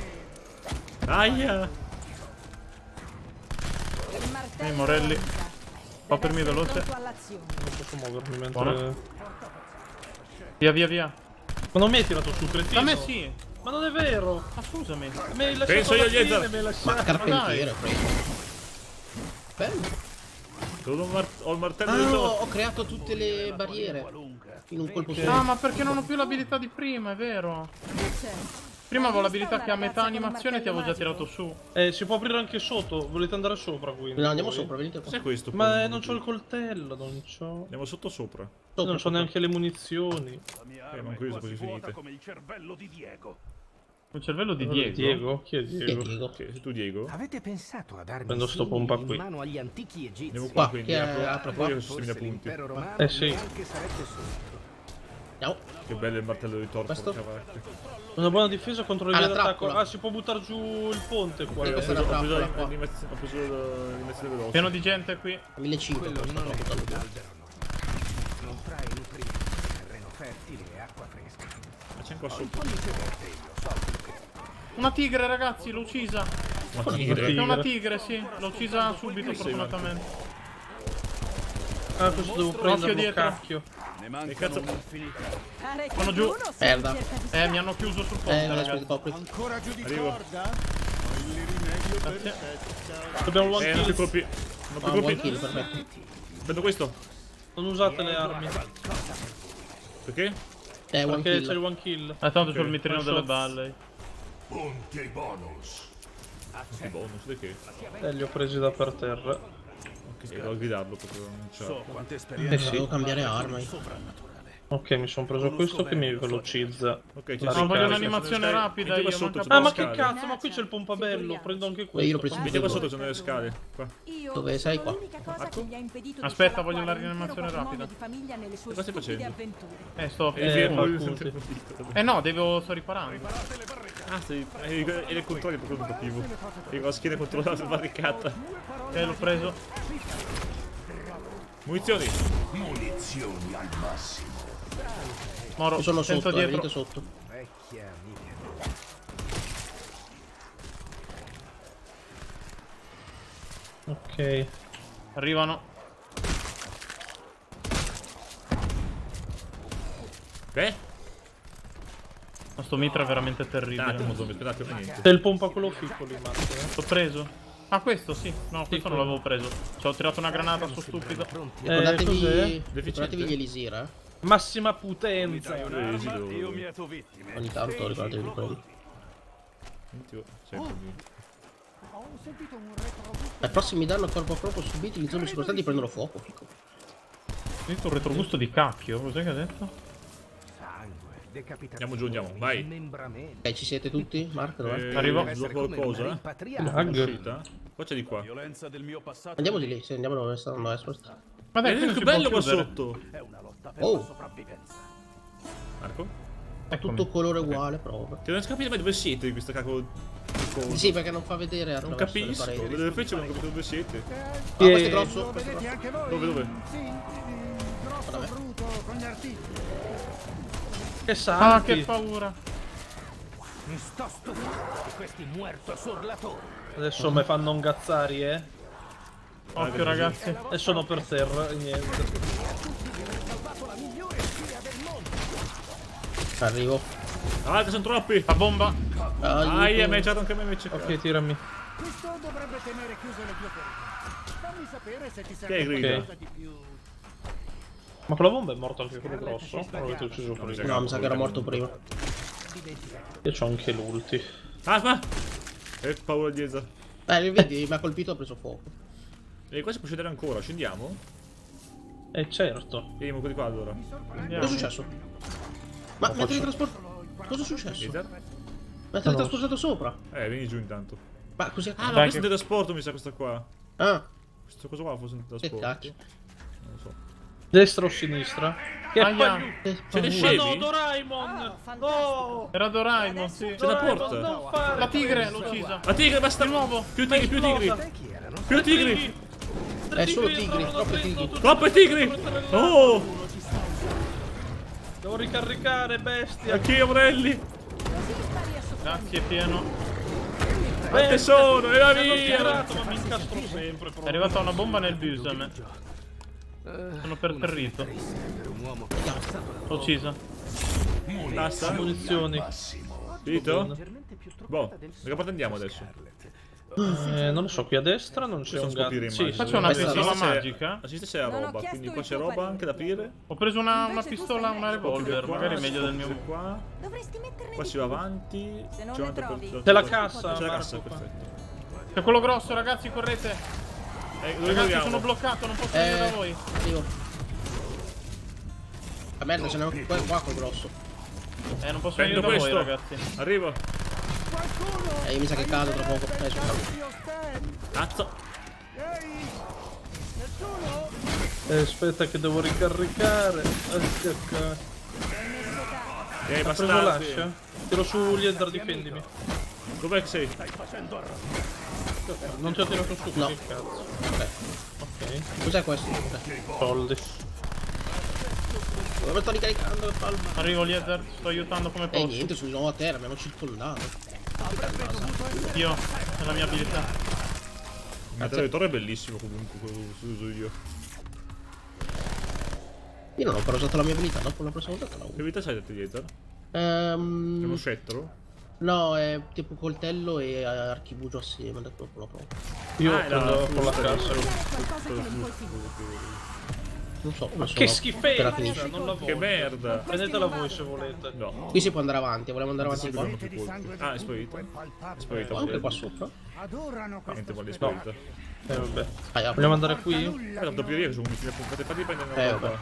Aia! Castello Ehi, Morelli. Per me veloce. Non posso muovermi mentre... Buono. Via, via, via. Ma non mi hai tirato su, cretino? Da me sì. Ma non è vero! Ma scusami. Mi hai lasciato Penso io, mi hai Ma lasciato... carpentiere, preso. Bello. Ho il, martello Ah, no, ho creato tutte le barriere in un colpo solo. Ah, ma perché non ho più l'abilità di prima, è vero. C'è. Prima avevo l'abilità che a metà animazione ti avevo già tirato su. Eh, si può aprire anche sotto, volete andare sopra quindi? No, andiamo voi? sopra, venite qua. Cos'è questo? Ma eh, non c'ho il coltello, non c'ho... Andiamo sotto sopra? Sopra, non c'ho sopra. neanche le munizioni. La mia Eh, ma arma è così finite. come il cervello di Diego. Un cervello di Allora, Diego. Diego? Chi è Diego? dico? Ok, sei tu Diego? Avete pensato a darmi Prendo sto pompa qui. mano agli antichi egizi? Andiamo qua, Qua, quindi che apro, apro apro qua. io sui miei Forse punti. l'impero romano Eh, sì. neanche sarebbe sotto. Andiamo. Che bello il martello di torto. Questo? Una buona difesa contro il attacco. Ah, si può buttare giù il ponte qua. Ho preso, è una ho preso ho preso l'animazione veloce. Pieno di gente qui. 1500 Quello questo, non è un no. Trae nutrienti, terreno fertile e acqua fresca. Ma c'è qua Ho sotto. Una tigre, ragazzi, l'ho ucisa. Ma È tigre. una tigre, sì. L'ho uccisa subito, fortunatamente. Ah, questo devo prenderlo, dietro. cacchio. Ne mancano cazzo- un'infinità. Sono giù. Merda. Eh, mi hanno chiuso sul Eh, ponte, adesso ragazzi. Ancora giù di Arrivo. corda? Ho il rimedio Grazie. perfetto. Dobbiamo one Eh, non più kill. colpi. Non più Ah, one colpi. kill, perfetto. Prendo questo. Non usate le armi. Perché? Eh, one Perché c'è il kill. one kill. Eh, tanto c'ho il mitrino Non delle balle. Che bonus, di che? Eh, li ho presi da per terra. Devo gridarlo proprio. Non c'è. So quante Eh esperienze sì. Devo cambiare arma. Ok, mi sono preso questo che mi velocizza. Ok, ci sono- No, voglio un'animazione rapida io. sotto, Ah, una ma che cazzo, ma qui c'è il pompabello. Prendo anche Beh, io questo. l'ho preso qua sotto, sono le scale. Qua. Io Dove sei qua? l'unica cosa che gli ha impedito di Aspetta, voglio l'intero rianimazione rapida. Cosa stai facendo? Eh, sto E Eh, appunto. Eh no, devo... sto riparando. Ah, sei. E e le controlli proprio non capivo. E con la schiena contro la barricata. Eh, l'ho preso. Munizioni. Moro, Io sono sento sotto, eh, dietro. sotto. Vecchia amica. Ok. Arrivano. Che? Ma sto mitra è veramente Un attimo, terribile. zombie, aspettate, fa niente. C'è il pompa quello mano. eh. L'ho preso. Ah, questo sì. No, questo non l'avevo preso. Ci ho tirato una granata, sto stupido. Eh, Ricordatevi, ricordatevi gli elisir, eh. Massima potenza. Ogni tanto ricordatevi di quelli. Senti, sempre lì. Ho sentito un retrogusto. Ai prossimi danno corpo a corpo subiti, gli zombie circostanti prendono fuoco. Fico. Ho sentito un retrogusto di cacchio. Cos'è che ha detto? Andiamo giù, andiamo, vai. Ok, ci siete tutti? Mark, dov'è? Eh, Arrivo. come qualcosa? eh? Lag. Uscita? Qua c'è di qua. Andiamo di lì, sì, andiamo dove sta andando Esport. Ma dai, Eh, che bello qua sotto. è una lotta per Oh. la sopravvivenza. Marco? Eccomi. Tutto colore uguale, proprio. Che non si capire mai dove siete di questa cacco di cosa. Sì, perché non fa vedere Non le capisco, delle frecce non capisco dove siete. Ah, questo è Eh, grosso. Lo questo è vedete grosso. anche voi? Dove, dove? Sì, il grosso Vabbè. bruto con gli artigli. Che Ah, salti. che paura. Mi sto stufando di questi muerto urlatori. Adesso mi fanno ingazzari, eh. Occhio, ragazzi. E sono per terra e niente. Arrivo. Ah, che sono troppi! La bomba. Aiuto. Aia, mi hai eccato anche a me invece. Ok, tirami. Questo dovrebbe tenere chiuse le tue porte. Fammi sapere se ti Che serve grida? qualcosa di più. Ma con la bomba è morto anche quello grosso? O l'avete ucciso prima? No, mi sa che era morto prima. Io c'ho anche l'ulti. Ah, ma! Che paura di Eza. Eh, vedi, mi ha colpito e ha preso fuoco. E qua si può scendere ancora, scendiamo? Eh certo. Vediamo quelli qua allora. Cosa è successo? Ma mi ha teletrasportato. Cosa è successo? Mi ha teletrasportato sopra. Eh, vieni giù intanto. Ma così Ah, ma questo è che- il trasporto, mi sa questa qua. Ah, Questa cosa qua fosse un che trasporto. cacchio. Destra o sinistra? Che Aia. Che Siete paura. Ma no? Doraemon! No! Era Doraemon, sì. C'è la porta. La tigre l'ho uccisa. La tigre, basta! Di nuovo. Più tigri, più tigri! Più tigri! Eh, solo tigri, troppe tigri. Troppe tigri! Oh! Devo ricaricare, bestia! Anch'io, Morelli! Grazie, pieno. Quante sono? E hanno via! tirato, ma mi incastro sempre. È arrivata una bomba nel bus a me. Sono perterrito. L'ho uccisa. Basta? Munizioni. Finito? Boh, da che parte andiamo adesso? Eh, non lo so, qui a destra non c'è un gatto. Sì. Faccio una pistola magica. A sinistra c'è la roba, quindi qua c'è roba anche da aprire. Ho preso una, una pistola, una revolver. Qua, Magari è meglio del mio. Qua, qua si va avanti. Se non C'è trovi. per- C'è la C'è cassa, la cassa, perfetto. C'è quello grosso, ragazzi, correte. Eh, dove Ragazzi, sono bloccato, non posso venire da Eh, voi. arrivo. La merda, ce n'è un qua, qua col grosso. Eh, non posso Prendo venire da voi, questo. ragazzi. Arrivo. Eh, mi sa che cado tra poco. Eh, Cazzo. Eh, aspetta che devo ricaricare. Ah, che ca- E hai Ha preso bastardi. l'ascia? Tiro su Lieder, difendimi. Dov'è che sei? Non ti ho tirato su, No. che cazzo. Ok. Ok, Cos'è questo? Soldi. Dove sto ricaricando le palme? Arrivo, Lieder, sto aiutando come E posso. niente, sono di nuovo a terra, mi hanno circondato. Io, è la mia abilità. Il di torre è bellissimo comunque, quello che uso io. Io non ho ancora usato la mia abilità, dopo la prossima volta la Che uso. vita c'hai detto dietro? Ehm, uno scettro? No, è tipo coltello e archibugio assieme, dopo lo provo. Io Ah, prendo con la cassa. Non so come Che schifezza, finisce. non la Che merda! Prendetela voi se volete. No. Qui si può andare avanti, vogliamo andare avanti qua? Ah, è sparito. È sparito. Anche qua sopra? Adorano Niente, questo voglio sparita. Eh, vabbè. Ah. Vogliamo andare qui? Eh, la doppia che sono ultimi appunti. Fatti prendere una Eh, roba.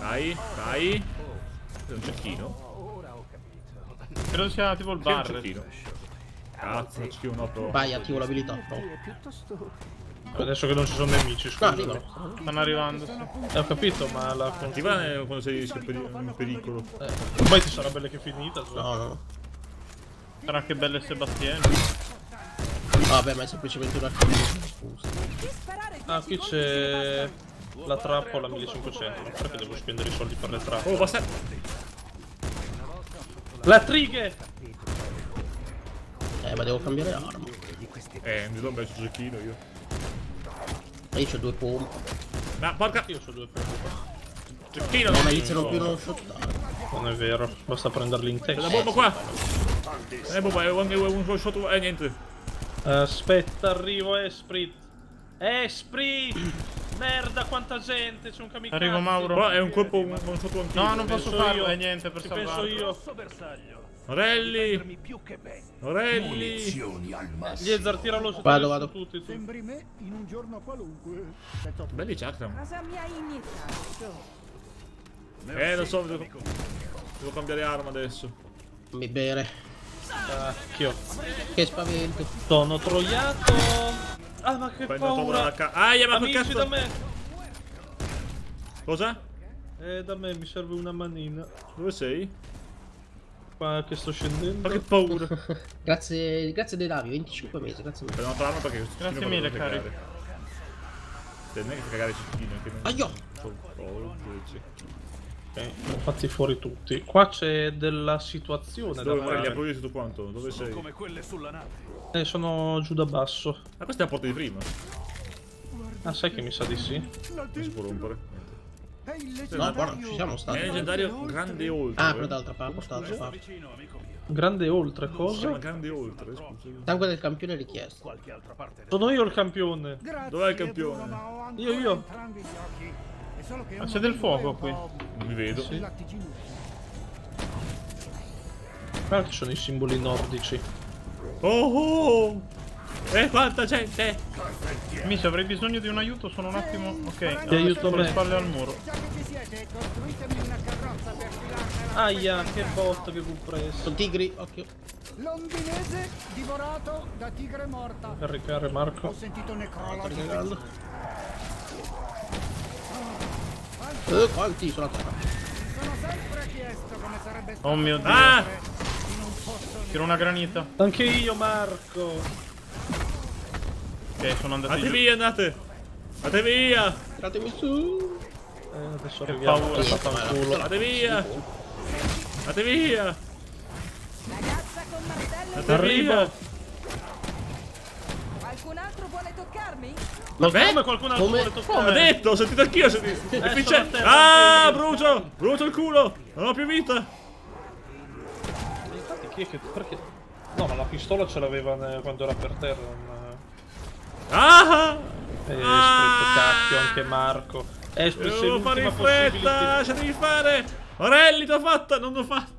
Dai, dai. C'è un cecchino. Credo sia tipo il C'è un bar. Cazzo, un cecchino no, però. Vai, attivo l'abilità. No. Adesso che non ci sono nemici, No, scusa. arrivano. Stanno arrivando. Eh, ho capito, ma la eh, quando sei in peri- in pericolo. Ormai ti sarà bella che è finita. so. No, no. Sarà che belle Sebastiano. Vabbè, ma è semplicemente un archibugio. Scusa. Ah, qui c'è la trappola 1500. Ma perché devo spendere i soldi per le trappole? Oh, basta. La trighe! Eh, ma devo cambiare arma. Eh, mi do un bel cecchino io. E io ho due pompe. Ma porca. Io ho due qua. Cecchino No, non ma iniziano più non shottare. Non è vero, basta prenderli in C'è la testa. bomba qua. Eh, bomba, è un, è un shot. Eh, niente. Aspetta, arrivo Esprit. Esprit! Merda, quanta gente, c'è un kamikaze. Arrivo Mauro. Qua è un colpo, un, un shot antico. No, non posso farlo, è niente per Ci penso salvarlo. io. Rally. Rally. Liezar, tiralo su Vado, su vado. tutti. tu. Sembri me in un giorno qualunque. Belli chakram. Cosa mi hai iniettato? Eh, lo so, devo, devo cambiare arma adesso. Fammi bere. Cacchio. Che spavento. Sono troiato. Ah, ma che Prendo la paura. ca- Aia, ma che Amici cazzo? da me. Cosa? Eh, da me mi serve una manina. Dove sei? Qua che sto scendendo. Ma che paura. Grazie, grazie dei Davi, 25 mesi, grazie mille. Prendo un'altra arma perché questo Grazie mille, cari. Cioè, non è che cagare cecchino, che non... Aio! Del cecchino. Ok, fatti fuori tutti. Qua c'è della situazione Dove da vai? Li apro io tutto quanto? Dove sei? Come quelle sulla nave. Eh, sono giù da basso. Ah, questa è la porta di prima. Ah, sai che mi sa di sì? Non si può rompere. È No, guarda, ci siamo È stati. leggendario grande oltre. Ah, quello dall'altra parte, dall'altra parte. Grande oltre, cosa? grande oltre, scusa. Sangue del campione richiesto. Qualche altra parte del Sono io il campione. Dov'è il campione? Ma Io, io. Ma c'è del fuoco qui. Non mi vedo. latticinoso. Guarda che sono i simboli nordici. Oh oh! Eh, quanta gente! Amici, avrei bisogno di un aiuto, sono un attimo... Ok, Ti aiuto con le spalle al muro. Già che ci siete, costruitemi una carrozza per filarmela. Aia, che botta che fu preso. Sono tigri, occhio. Londinese divorato da tigre morta. Caricare Ho Marco. sentito Sto necrologi. Eh, quanti sono a terra? Sono sempre chiesto come sarebbe stato Oh mio dio. Ah! Tiro una granita. Anche io, Marco. Ok, sono andati Andate via, andate! Andate via! Tiratemi su. Eh, adesso Che arriviamo. paura. Culo. Andate via! Andate via! Ragazza con martello Andate Arrivo. via! Qualcun Vabbè? Come qualcun altro Come? vuole Ho toccare? detto, ho sentito anch'io, ho sentito. E terra, Ah, brucio! Brucio il culo! Non ho più vita! Infatti, chi è che... Perché... No, ma la pistola ce l'aveva eh, quando era per terra. Non... Ah! Eh, Ah! cacchio, anche Marco. Sei Devo fare in fretta! possibilità. Lasciatemi fare! Morelli, t'ho fatta! Non l'ho fatta!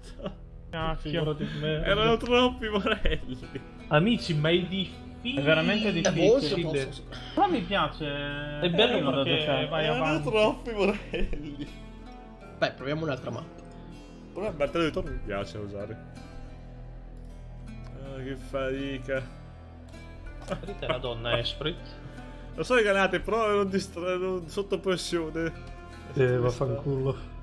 Cacchio. Erano troppi morelli! Amici, ma è difficile. È veramente difficile. posso. Però mi piace. È bello da perché vai avanti. troppi morelli! Dai, proviamo un'altra mappa. Però il martello di torno mi piace usare. Ah, che fatica. Vedete la donna Esprit? Lo so che ganate, però ero distra- ero sotto pressione. Eh, vaffanculo.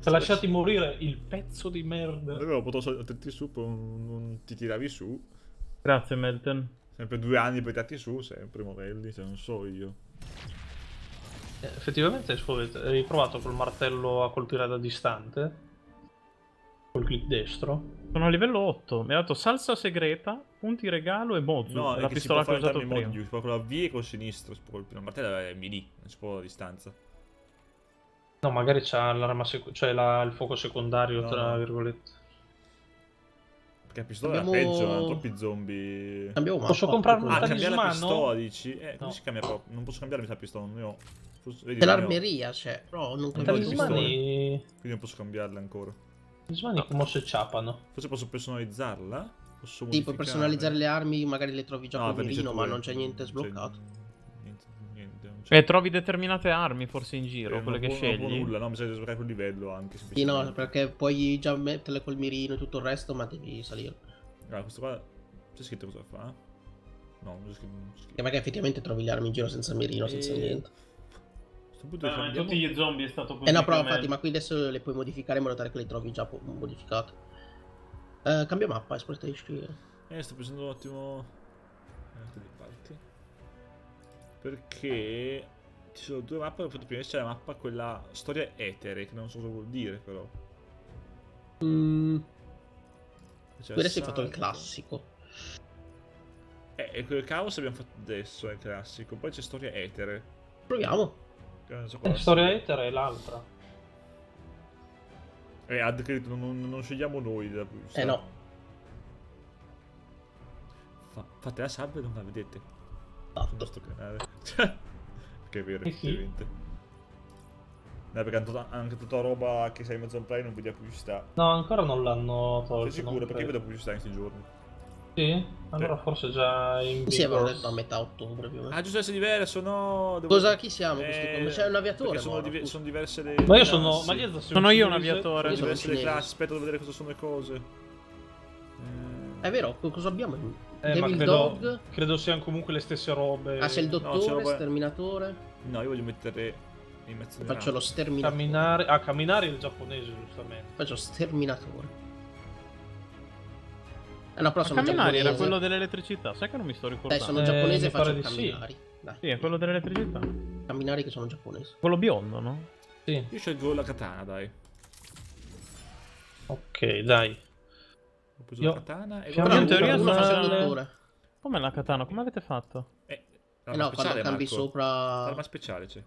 Ti ha lasciati morire il pezzo di merda. Davvero potevo saltarti su, non, non ti tiravi su. Grazie, Melton. Sempre due anni tirarti su, sempre Morelli, se non so io. Eh, Effettivamente scusa, hai provato col martello a colpire da distante? Col clic destro? Sono a livello 8. Mi ha dato salsa segreta, punti regalo e Mozu. No, la pistola che ho usato prima. modi, si può con la V e col sinistro, si può colpire. Il martello è melee, non si può a distanza. No, magari c'ha l'arma cioè la- il fuoco secondario, No, tra no. virgolette. Perché la pistola Abbiamo- era peggio, erano troppi zombie. Cambiamo mappa. Posso comprare un Ah, cambiare la pistola, dici? Eh, come No. si cambia proprio? Non posso cambiare la pistola, non ne ho. Vedi, l'armeria, c'è. Però non I capisco. Talismani... Quindi non posso cambiarla ancora. Talismani come se ciapano. Forse posso personalizzarla? Posso Sì, puoi personalizzare le armi, magari le trovi già No, col per mirino, ma non c'è niente sbloccato. Niente, niente, non c'è. E trovi determinate armi forse in giro, Eh, quelle non che può- non scegli. nulla, no, mi sa sbloccare quel livello anche. Sì, no, perché puoi già metterle col mirino e tutto il resto, ma devi salire. Ah, questo qua c'è scritto cosa fa? No, non c'è scritto. non c'è scritto. Che magari effettivamente trovi le armi in giro senza mirino, senza E- niente. A questo punto Eh, cambiamo- tutti gli zombie è stato così. Eh no, però infatti, ma qui adesso le puoi modificare in modo tale che le trovi già modificate. Eh, cambia mappa, Exploitation. Eh, sto pensando un attimo. Eh. Perché ci sono due mappe. Ho fatto prima c'è la mappa, quella storia etere, che non so cosa vuol dire, però. Mm, tu adesso hai fatto il classico. Eh, e quel caos abbiamo fatto adesso, è il classico. Poi c'è storia etere. Proviamo. so Eh, storia. Ether è l'altra. Eh, ad credito, non, non scegliamo noi la Eh no. Fa- fate la sub e non la vedete sul Fatto. nostro canale. che è vero, Eh sì. effettivamente. No, perché hanno anche tutta roba che sai in Amazon Prime non vediamo pubblicità. No, ancora non l'hanno tolto. Sei sicuro? Perché io vedo pubblicità in questi giorni. Sì? Allora forse già in Sì, avevano detto a metà ottobre più o meno. Ah, giusto essere diverso, no. devo- Cosa, chi siamo Eh? C'è un aviatore, Sono, scusa. sono diverse le. Ma io sono... classi. Ma gli altri Sono io un aviatore. Io Sono sono diverse le classi. Aspetta, devo vedere cosa sono le cose. Eh, È vero, co- cosa abbiamo? Eh, ma Devil credo, Dog? credo siano comunque le stesse robe. Ah, c'è il No, dottore, roba- sterminatore. No, io voglio mettere in mezzo Faccio lo sterminatore. Camminare... Ah, camminare è il giapponese, giustamente. Faccio sterminatore. Eh no, però Ma sono camminare era giapponese. quello dell'elettricità, sai che non mi sto Dai, ricordando. sono Eh, giapponese e mi pare faccio sì. camminari. Dai, Sì, è quello dell'elettricità. camminari che sono giapponesi. Quello biondo, no? Sì. Io scelgo la katana, dai. Ok, dai. Preso Io- la katana e Però in teoria sono- dottore. Com'è la katana? Come avete fatto? Eh, Eh no, quando cambi sopra... L'arma speciale c'è.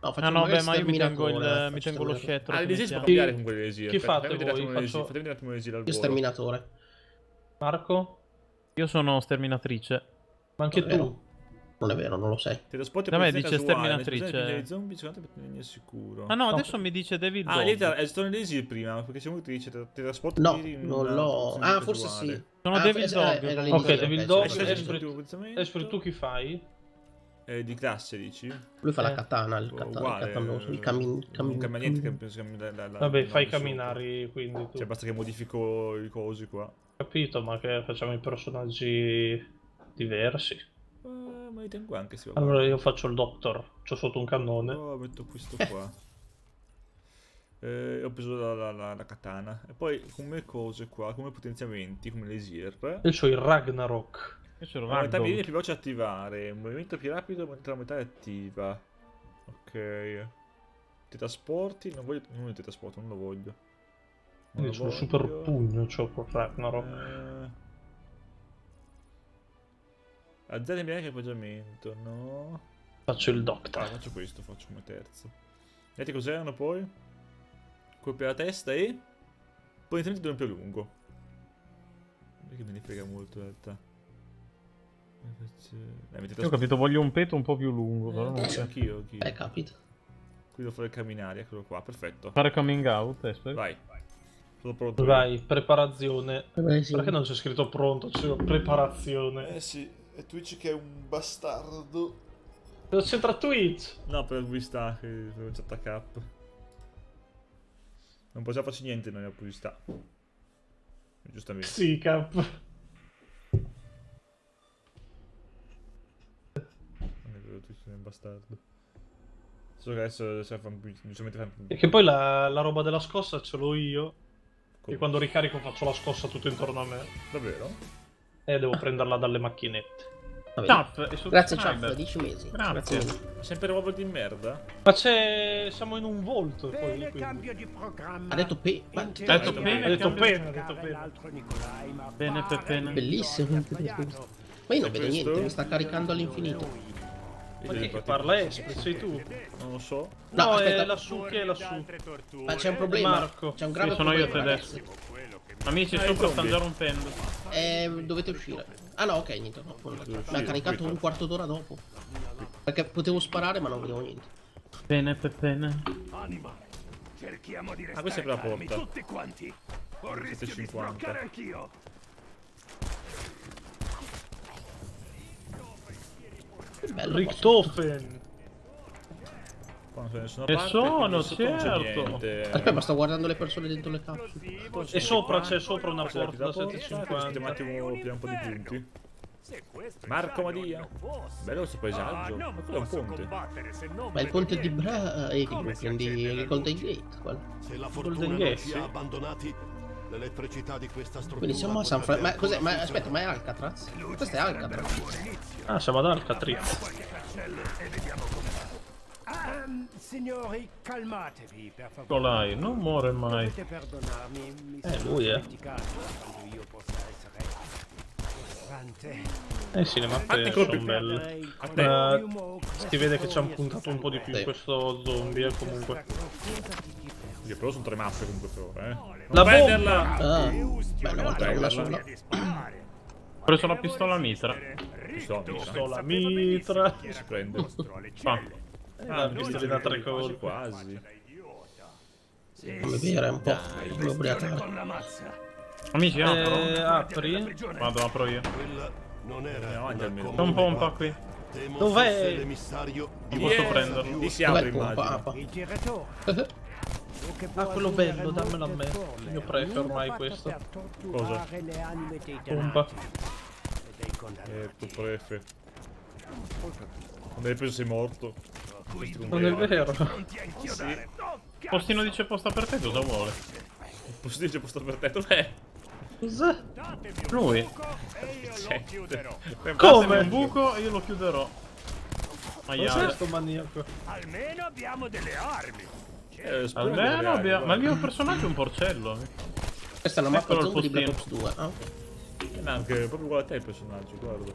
No, Ah no, beh, ma io mi tengo, il, mi tengo lo scettro. Ah, che le si può cambiare con quelle l'esir. chi fate Fatemi voi? Faccio- Fatemi un esir al Io volo. sterminatore. Marco? Io sono sterminatrice. Ma anche tu? Non è vero, non lo sei. Teletrasporti Da me dice sterminatrice. zombie è sicuro. Ah no, adesso mi dice David Ah, lì è stato l'esir prima, perché ti dice te- teletrasporti No, non l'ho... Ah, forse sì. Sono Ah, eh, Dog. era Ok, il tuo pensamento? Esprit, tu chi fai? Eh, di classe, dici? Lui fa la Eh. katana, il Oh, katana, uguale, il katanoso, il cammin... Non cammin... cambia niente che la- la- la- Vabbè, la- fai la- camminare quindi tu. Cioè, basta che modifico i cosi qua. Capito, ma che facciamo i personaggi diversi. Ma li tengo anche se Allora io faccio il Doctor, c'ho sotto un cannone. Oh, metto questo qua. Eh, ho preso la, la- la- la katana. E poi come cose qua, come potenziamenti, come l'esir. Io c'ho il Ragnarok. Io c'ero La metà Ragdoll. più veloce a attivare, un movimento più rapido mentre la metà è attiva. Ok. Teletrasporti, non voglio, non voglio teletrasporto, non lo voglio. Non Quindi lo sul voglio. super pugno c'ho il Ragnarok. Eh. Azzera in bianco equipaggiamento, no. Faccio il Ah, doctor. faccio questo, faccio come terzo. Vedete cos'erano poi? Colpi alla testa e... Un più lungo. Non è che me ne frega molto in realtà. Eh, faccio- Eh, Io ho capito, voglio un petto un po' più lungo, però non Eh, so. anch'io, anch'io. Eh, capito. Qui devo fare il camminare, eccolo qua, perfetto. Fare coming out, aspetta. Vai. Sono pronto. Vai, preparazione. Eh, sì. Perché non c'è scritto pronto? C'è preparazione. Eh sì, è Twitch che è un bastardo. Cosa c'entra Twitch? No, per pubblicità, che sono già cap. Non possiamo farci niente noi a pubblicità. Giustamente. Sì, cap. Non è vero, Twitch è un bastardo. Solo che adesso fanno pubblicità, giustamente E che poi la, la roba della scossa ce l'ho io. Come? E quando ricarico faccio la scossa tutto intorno a me. Davvero? E devo prenderla dalle macchinette. Tap e Grazie. Ciao, 10 mesi. Grazie. mille. Sempre roba di merda? Ma c'è. siamo in un volto poi. Ha detto P. Ma Ha detto bene, Ha detto bene, ha detto ma Bene, Peppene. Bellissimo. Ma io non vedo questo? niente, mi sta caricando all'infinito. Ma chi è che parla Esprit? Sei tu? Non lo so. No, No, è lassù che è lassù. Ma c'è un problema. Marco. C'è un grave Sì, sono io problema. tedesco. Amici, Ah, sopra stanno già rompendo. Eh, dovete uscire. Ah no, ok, niente. no, non- Mi ha caricato un quarto d'ora dopo. Perché potevo sparare ma non vedevo niente. Bene, Peppene. Anima, cerchiamo di Ah, restare questa è la porta. tutti quanti. Ho rischio di 750. sbloccare anch'io. Che bello. Qua. Non nessuna E parte. sono, certo. Aspetta, ma sto guardando le persone dentro le capsule. E sopra c'è sopra una porta da porta, aspetta un 750. attimo, un po' di punti. Marco Madia. Bello questo Ah, paesaggio. non Ma quello è un ponte. combattere se non Ma il vedo ponte di. Bra... eh, si quindi il Golden? Gate. quello. Se la Golden fortuna Gate, ci ha abbandonati, l'elettricità di questa struttura Quindi siamo a San Francisco. Ma cos'è? Ma aspetta, ma è Alcatraz? Questo è Alcatraz. Ah, siamo ad Alcatraz. Ah, signori, calmatevi, per favore. Nicolai, non muore mai. Dovete perdonarmi, mi Eh, sono lui, eh. dimenticato quando io possa essere frustrante. Eh sì, le mappe sono colpi. belle. Eh, mo- Si vede che ci hanno puntato un po' di più Sì. questo zombie, eh, comunque. Che però sono tre mappe comunque per ora, eh. Non La! Ah, beh, una volta una sola. Ho preso la pistola mitra. Pistola, Pistola mitra. si prende. Ah, Ah, pistolina tre Quasi colpi. quasi. Come bere un po'. Come ubriacare. Con la mazza. amici, Eh, apro. apri. Vado, apro io. Non era almeno. C'è un pompa qui. Dov'è? di Non posso prenderlo. Lì si apre il pompa? immagino. Il può Ah, quello bello, dammelo a me. forme. Io prefero Ognuno ormai questo. dei Pompa. e. Eh, tu prefe. Quando hai preso sei morto. Non è vero. Inchiodare. Postino dice posta per te, cosa vuole? Posso dire c'è posto per te? Dov'è? Cos'è? Lui. Come? Un buco e io lo chiuderò. Cos'è Maiale. sto maniaco? Almeno abbiamo delle armi. Eh, Almeno avere abbia... armi, Ma il mio personaggio è un porcello. Questa è una mappa zombie di Black postino. Ops 2. Ah, ok. guarda. Eh, anche proprio uguale a te il personaggio, guarda.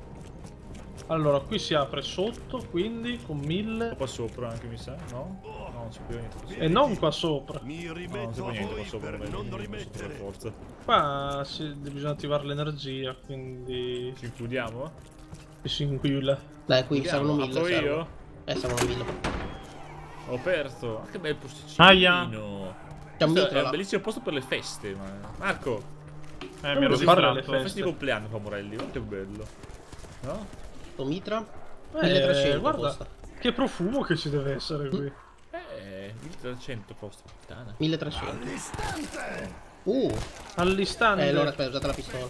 Allora, qui si apre sotto, quindi con 1000. Qua sopra anche mi sa, no? No, non si può niente. E non qua sopra. Mi No, non può a niente qua sopra, per non rimettere. forza. Qua si- bisogna attivare l'energia, quindi Ci includiamo? si inquilla. Dai, qui servono mille. Apro servono. io? Eh, servono mille. Ho aperto. Ah, che bel posticino. Aia. C'è un Questo mitra è un bellissimo posto per le feste, ma... Marco, Eh, mi ero distratto. la festa di feste. compleanno fa Morelli, guarda che bello. No? Sto mitra. Eh, 1300 guarda, costa. che profumo che ci deve essere qui. Eh, 1300 costa, puttana. 1300. Uh, All'istante. eh, allora aspetta, usate la pistola.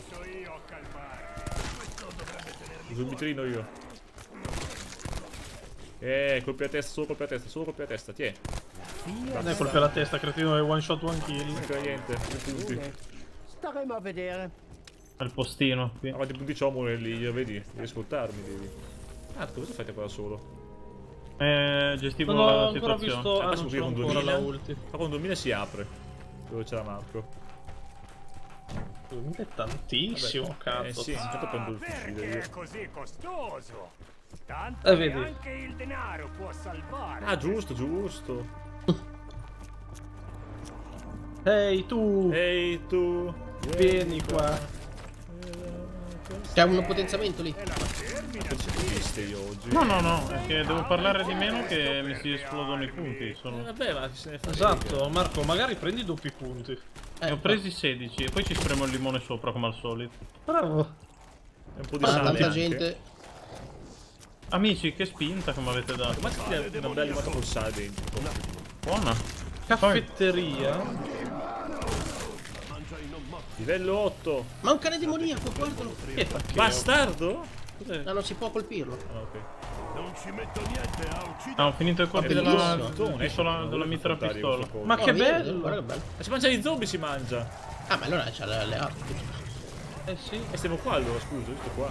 Uso il mitrino io. Eh, colpi a testa, solo colpi a testa, solo colpi a testa, tiè. Non è colpi alla testa, cretino, è one shot, one kill. Non c'è niente, due punti. Staremo a vedere. Il postino qui. Ah, quanti punti c'ho Morelli, io vedi? Devi ascoltarmi, devi. Ah, cosa fate qua da solo? Eh, gestivo Non ho la ancora situazione. visto. Ah, Adesso non qui con ancora 2000. la ulti. Ma con 2000 si apre. Dove c'era Marco? È tantissimo, Vabbè, cazzo. Eh sì, intanto prendo il fucile è così costoso? Tanto Eh, vedi. anche il denaro può salvare. Ah, giusto, giusto. Ehi tu, Ehi tu. vieni qua. C'è un potenziamento lì. No, no, no, è che devo parlare di meno che mi si esplodono i punti. Eh, Sono... Vabbè, ma chi se ne fa? Esatto, Marco, magari prendi doppi punti. Ne ho presi 16 e poi ci spremo il limone sopra come al solito. Bravo. È un po' di Ma sale tanta gente. Amici, che spinta che mi avete dato. Ma che ti una bella sale dentro. Buona. Caffetteria. Livello 8. Ma un cane demoniaco, guardalo. Tacchino. Bastardo? Cos'è? No, non si può colpirlo. Ah, ok. Non ci metto niente a uccidere. Ah, ho finito i colpi Ma della, pistola- della mitra pistola. Ma che bello. Guarda che bello. Ma si mangia gli zombie, si mangia. Ah, ma allora c'ha le, armi. Eh sì. E stiamo qua allora, scusa, giusto qua.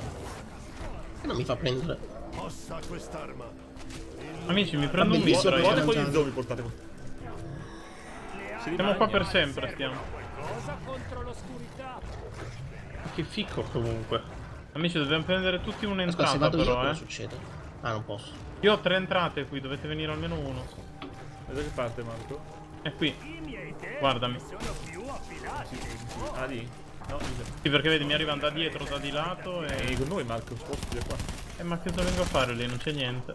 Che non mi fa prendere. Mossa quest'arma. Amici, mi prendo un mitra Guarda quegli mangiando. zombie portate qua. Si Stiamo qua per sempre, stiamo. Cosa contro l'oscurità? Che fico comunque. Amici, dobbiamo prendere tutti un'entrata io però, cosa eh. succede? Ah, non posso. Io ho tre entrate qui, dovete venire almeno uno. Da che parte, Marco? È qui. Guardami. sono più affilati dei tuoi. Ah, lì? No, lì. Sì, perché vedi, mi arrivano da dietro, da di lato E e... con noi, Marco, sposti da qua. Eh, ma che cosa vengo a fare lì? Non c'è niente.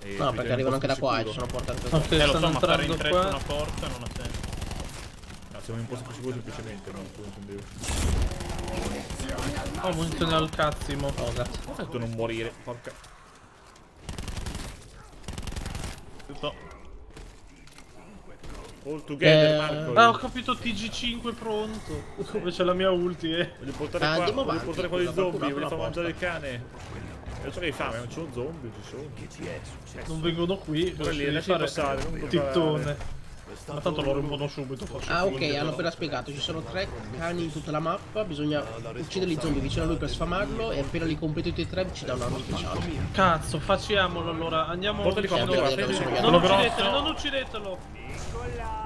E No, perché arrivano anche da qua e ci Sicuro. sono portate Ok, Eh, lo so, ma fare entrando in tre su qua. una porta non ha senso. Siamo in un posto più sicuro semplicemente, no? Tu intendevo. Oh, munizione al cazzimo. Oh, grazie. Fatto a non morire? Porca. Tutto. All together, Eh, Marco. Ah, ho capito TG5 pronto. Come c'è la mia ulti, eh. Voglio portare Ah, qua, voglio avanti, portare qua qualcuno zombie, voglio far mangiare il cane. Io so che hai fame, non un zombie, ci sono. Non vengono qui. Guarda lì, devi lasci fare passare, non preparare. tittone. Ma tanto lo rompono subito. faccio Ah, ok, hanno appena spiegato. Ci sono tre cani in tutta la mappa. Bisogna uccidere gli zombie vicino a lui per sfamarlo. E appena li completo tutti e tre, ci dà un'arma speciale. Cazzo, facciamolo allora. Andiamo prendi- sì, Non uccidetelo, non uccidetelo.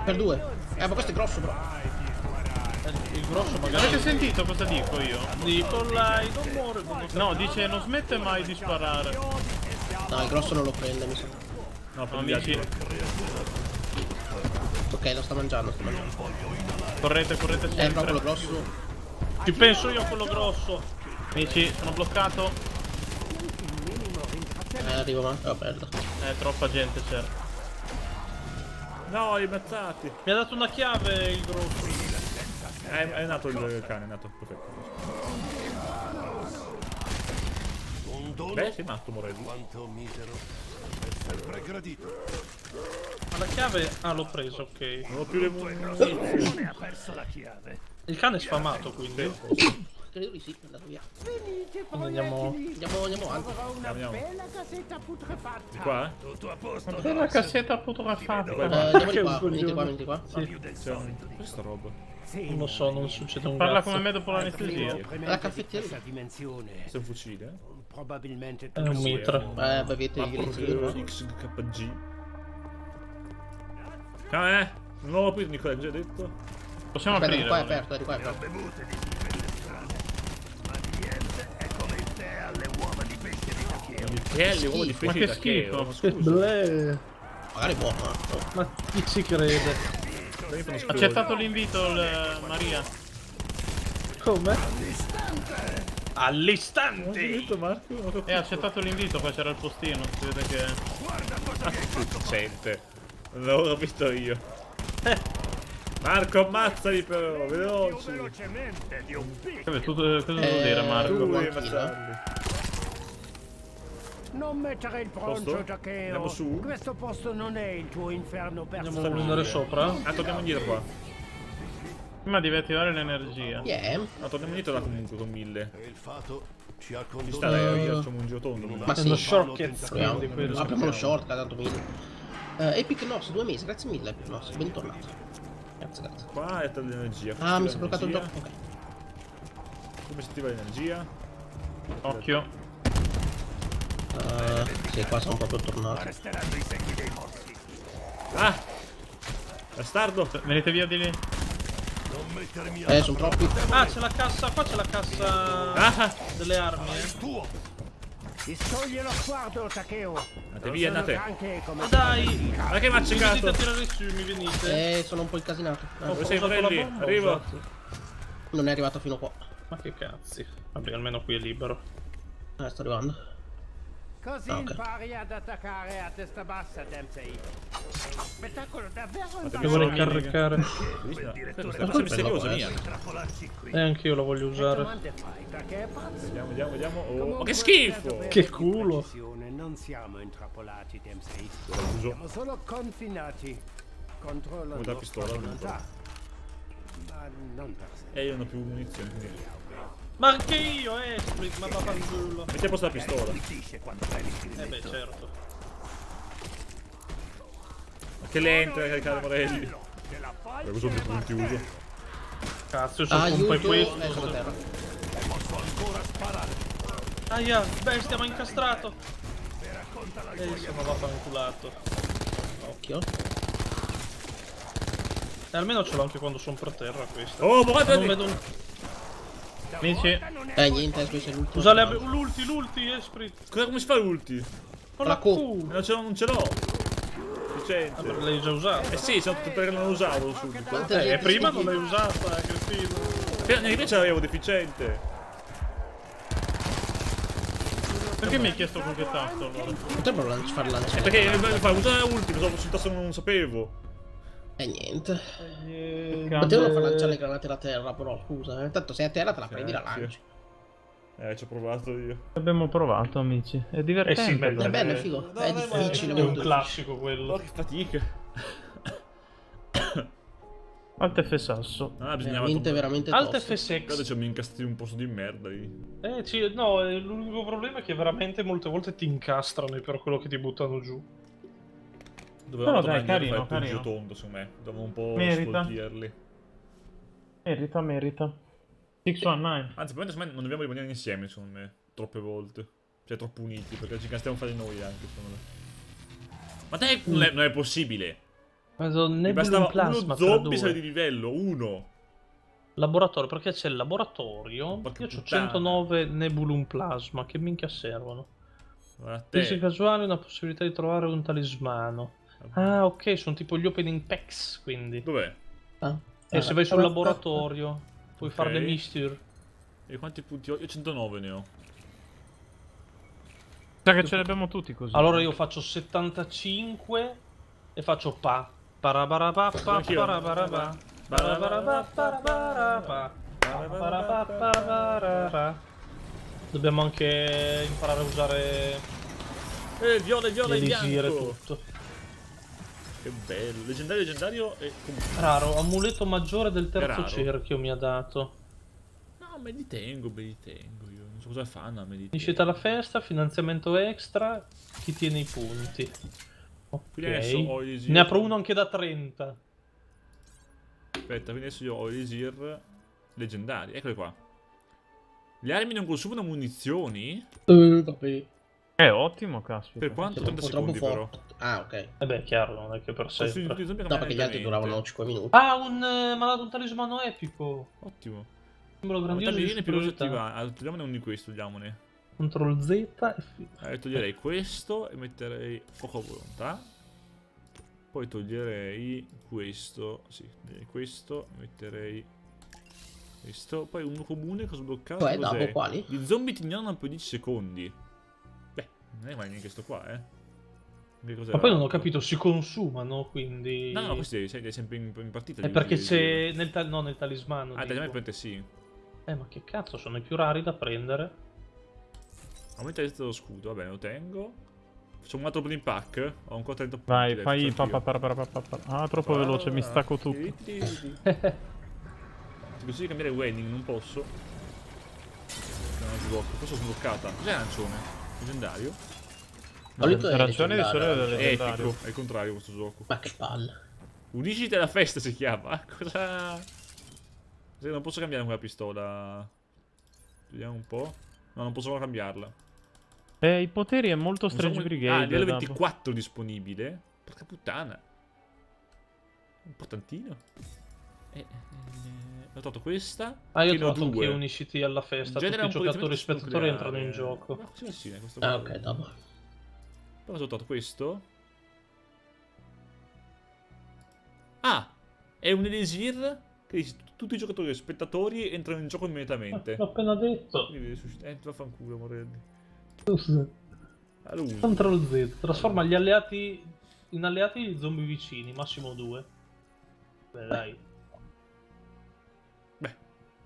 Per due. Eh, ma questo è grosso, però. Eh, Il grosso magari. Avete sentito cosa dico io? Nicolai, non muore. non muore. No, dice non smette mai di sparare. No, il grosso non lo prende, mi sa. No, per Amici, Ok, lo sta mangiando, sta mangiando. correte, correte Eh, però sempre. quello grosso. Ci penso io a quello grosso. Amici, sono bloccato. Eh, arrivo, ma. Oh, merda. Eh, troppa gente c'era. No, li ammazzati. Mi ha dato una chiave il grosso. È, è nato il cane, è nato. Perfetto. Beh, sei matto, Morelli. quanto misero. Sempre gradito. Ma la chiave. Ah, l'ho preso, ok. Non ho più le munizioni. ha perso la chiave. Il cane è sfamato quindi. Credo di sì, è andato via. Quindi andiamo. Andiamo, andiamo avanti. Andiamo. Di qua? Tutto a posto. E la cassetta putrefatta. Eh, andiamo di qua, venite qua, venite qua. C'è un... Questa roba. Non lo so, non succede un Parla cazzo. come me dopo l'anestesia. La dimensione. Questo è un fucile, eh? Probabilmente È un mitra. Eh, proprio elixir, XKG. Ah, eh? Non l'ho capito, Nicola, cosa hai detto? Possiamo Aspetta, di aprire. qua è aperto, eh, di qua è aperto. Che è le uova di schifo. pesce Ma che schifo. Che scusa, bleh. Magari buono. eh. Ma chi ci crede? Ha accettato l'invito il- Maria. Come? All'istante! Marco? Ho E ha accettato l'invito, qua c'era il postino. Si vede che. Sente. Non l'avevo capito io. Marco, ammazzali però, veloci. Velocemente di un picco. Cosa devo Eh, dire, Marco? Tu devi Tranquillo. ammazzarli. Non mettere il pronto, Giaccheo. Andiamo su? Questo posto non è il tuo inferno Andiamo a personale. andare sopra. Ah, torniamo indietro qua. Prima devi attivare l'energia. Yeah. No, torniamo indietro da comunque con mille. Il fato ci ha Ci sta, io facciamo un giro tondo. Ma sì, shortcut quindi quello. Apriamo lo shortcut, tanto mille. Eh, Epic Nos, due mesi, grazie mille Epic Nos, bentornato. Grazie, grazie. Qua è l'energia. Ah, mi si è bloccato il gioco. Ok. Come si attiva l'energia? Occhio. Eh, sì, qua sono proprio tornato. Ah! Bastardo! Venite via di lì. Non mettermi a Eh, sono troppi. Ah, c'è la cassa, qua c'è la cassa Ah, delle armi, eh. tuo. Distogli lo sguardo, Takeo. andate via, andate. Ma dai, Ma che mi ha mi accecato? tirare su, mi venite. Eh, sono un po' incasinato. Eh, Dove sei, ho Arrivo. Non è arrivato fino qua. Ma che cazzi. Vabbè, almeno qui è libero. Eh, sto arrivando. Così Ok. impari ad attaccare a testa bassa, Dempsey. Spettacolo davvero Io vorrei Sono caricare. Questa cosa misteriosa mia. E anche io la voglio usare. perché è. Vediamo, vediamo, vediamo. Oh, ma che schifo! Che culo. Non siamo intrappolati, Dempsey. Siamo solo confinati contro la pistola. Ma non per sé. E io non ho più munizioni, quindi... Ma anche io, eh, Split, ma vaffanculo. Metti a posto la pistola. Eh beh, certo. Ma che lento a caricare Morelli. Per questo due punti uso. Cazzo, sono un po'. Eh, questo. sono a terra. Aia, bestia, ma incastrato. E sono vaffanculato. Occhio. E almeno ce l'ho anche quando sono per terra questo. Oh, Ma non guarda! vedo un... Amici, Eh, niente, questo è l'ultimo. Usa l'ulti, l'ulti, Esprit. Cosa come si fa l'ulti? Con La Q. Non ce l'ho, non ce l'ho. Ah, Sufficiente. L'hai già usato. Eh sì, sono perché non usavo subito. Eh, prima non l'hai usata, eh, Cretino. Perché invece l'avevo deficiente. perché mi hai chiesto con che tasto allora? Potrebbero lanci- far lanciare. Perché eh, fa usare l'ultimo, so, sul tasto non sapevo. Eh, niente. Che Potevano far lanciare le granate da terra, però, scusa. Eh. Tanto sei a terra te la prendi la sì. lanci. Eh, ci ho provato io. Abbiamo provato, amici. È divertente. Eh sì, È bello, è Eh, figo. È È difficile, un molto difficile. classico quello. Oh, che fatica. Alt F sasso. Ah, bisognava... Veramente, veramente Alt tosto. F6. Guarda, ci ho incastati un posto di merda lì. Eh, ci- no, eh, l'unico problema è che veramente molte volte ti incastrano per quello che ti buttano giù. Dovevamo Però dai, tornare indietro carino, fare il carino. tondo, secondo me. Dovevamo un po' Merita. sfoltirli. Merita, merita. 619. Anzi, probabilmente non dobbiamo rimanere insieme, secondo me. Troppe volte. Cioè, troppo uniti, perché ci castiamo fra di noi anche, secondo me. Ma dai, non è, non è possibile. Ma sono bastava Plasma uno zombie due. sale di livello, uno. Laboratorio, perché c'è il laboratorio. Porca Io ho puttana. 109 Nebulum Plasma. Che minchia servono? Te. casuale una possibilità di trovare un talismano. Ah, ok, sono tipo gli opening packs, quindi. Dov'è? Ah. E se vai sul laboratorio, puoi Ok. fare le misture. E quanti punti ho? Io 109 ne ho. Sa che ce li abbiamo tutti così. Allora io faccio 75 e faccio pa. Parabarabappa, parabarabà, parabarabà. Dobbiamo anche imparare a usare Eh, viola, viola e bianco. tutto. Che bello. Leggendario, leggendario e... Raro, amuleto maggiore del terzo cerchio mi ha dato. No, me li tengo, me li tengo io. Non so cosa fanno, me li tengo. Finiscita la festa, finanziamento extra, chi tiene i punti. Quindi adesso ho Ok. Ne apro uno anche da 30. Aspetta, quindi adesso io ho elisir leggendari. Eccoli qua. Le armi non consumano munizioni? Eh, vabbè. È ottimo, caspita. Per quanto? Un 30 po' troppo secondi però. Ah, ok. E beh, chiaro, non è che per zombie No, perché gli altri duravano 5 minuti. Ah, un eh, mi ha dato un talismano epico. Ottimo. Simbolo La grandioso di tabellina più attiva. Ah, Togliamone uno di questi, togliamone. Ctrl Z e. Eh, toglierei questo e metterei fuoco a volontà. Poi toglierei questo. Sì, questo. Metterei questo. Poi uno comune cosa ho bloccato. Poi, dopo, quali? Gli zombie ti ignorano per 10 secondi. Non è mai neanche sto qua, eh. Ma poi non ho capito, si consumano, quindi... No, no, questi sei, sempre in, in partita. È perché c'è nel, tal- no, nel talismano. Ah, dai, probabilmente sì. Eh, ma che cazzo, sono i più rari da prendere. Aumenta il dello scudo, va bene, lo tengo. Facciamo un altro opening pack. Ho ancora 30 punti. Vai, dai, fai faccio pa, pa, pa, pa, pa, pa. Ah, troppo veloce, mi stacco tutto. Ti consiglio di cambiare wedding, non posso. Non sblocco, forse sono sbloccata. Cos'è arancione? Leggendario? Solito è Arancione di solito leggendario. è leggendario. È il contrario questo gioco. Ma che palle. Unisciti alla festa si chiama. Cosa? Sì, Non posso cambiare quella pistola. Vediamo un po'. No, non posso solo cambiarla. Eh, i poteri è molto so Strange come- Brigade. Ah, livello dopo. 24 disponibile. Porca puttana. Importantino. Eh, eh, ho trovato questa. Ah, io ho trovato due. che unisciti alla festa. Tutti i giocatori e spettatori entrano in gioco. Ma sì, sì, questo Ah, ok, dopo. Poi ho trovato questo. Ah! È un elisir che dice tutti i giocatori e spettatori entrano in gioco immediatamente. L'ho appena detto. Eh, vaffanculo, Morelli. Allora, Ctrl Z. Trasforma gli alleati in alleati gli zombie vicini, massimo due. Beh, dai.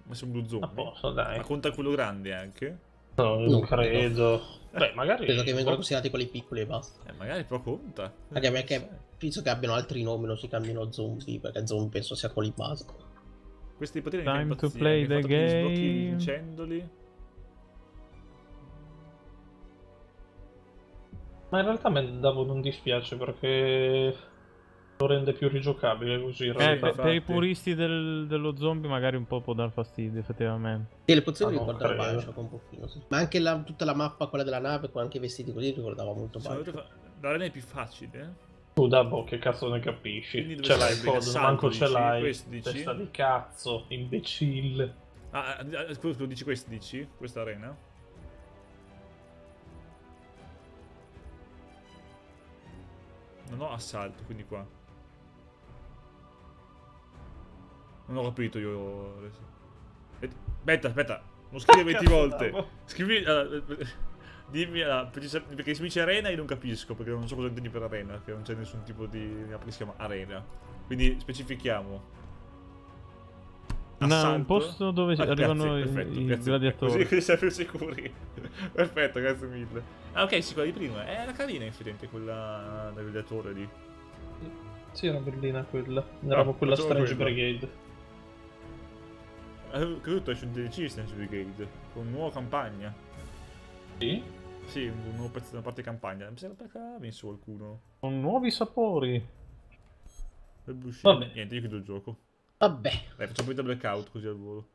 Ma sono due A zombie. posto, dai. Ma conta quello grande anche? No, non No, credo. Beh, magari. Credo che vengono considerati quelli piccoli e basta. Eh, magari però conta. Anche perché Sai. penso che abbiano altri nomi, non si cambiano zombie, perché zombie penso sia quelli base. Questi poteri Time mi fanno to play the game. vincendoli. Ma in realtà a me Davo non dispiace perché lo rende più rigiocabile così. Eh, per, per i puristi del- dello zombie magari un po' può dar fastidio, effettivamente. Sì, le pozioni Ah, ricordano. Bioshock un pochino, sì. Ma anche la- tutta la mappa, quella della nave, con anche i vestiti così, ricordava molto Bioshock. fa- L'arena è più facile? eh? Tu Dabbo che cazzo ne capisci? Ce l'hai L'assalto, manco ce dici? l'hai. Questo dici? Testa di cazzo, imbecille. Ah, ah, ah, scusa, lo dici questo, dici? Questa arena? Non ho assalto, quindi qua. Non ho capito io adesso. Aspetta, aspetta. Non scrivi 20 Cazzo, volte. Scrivi... eh, dimmi... precisa- perché se mi dice arena io non capisco, perché non so cosa intendi per arena, perché non c'è nessun tipo di che si chiama arena. Quindi specifichiamo. No, un posto dove Ah, arrivano grazie, i- perfetto, i, grazie. gladiatori. Così, così siamo più sicuri. Perfetto, grazie mille. Ah, ok, sì, quella di prima. Era carina, effettivamente, quella del gladiatore lì. Sì, era bellina quella. Eravamo Ah, quella Strange quella. Brigade. Credo tu esce un DLC Stance Brigade. Con una nuova campagna. Sì? Sì, un nuovo pezzo da parte campagna. Mi sembra che ha messo qualcuno. Con nuovi sapori. Vabbè. Niente, io chiudo il gioco. Vabbè, Dai, facciamo poi blackout così al volo.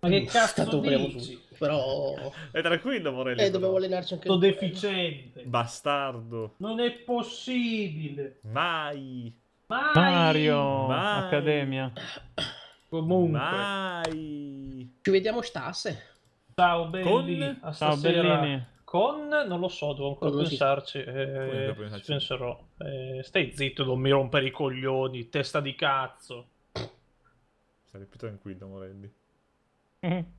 Ma che cazzo premo dici? Però... È tranquillo, Morelli. Eh, dovevo allenarci anche Sto deficiente. Bastardo. Non è possibile. Mai. Mai. Mario Vai. Accademia. Comunque. Mai. Ci vediamo stasse. Ciao belli. Con? Ciao stasera. bellini. Con? Non lo so, devo ancora pensarci. eh, pensarci? penserò. Eh, stai zitto, non mi rompere i coglioni. Testa di cazzo. Stai più tranquillo, Morelli.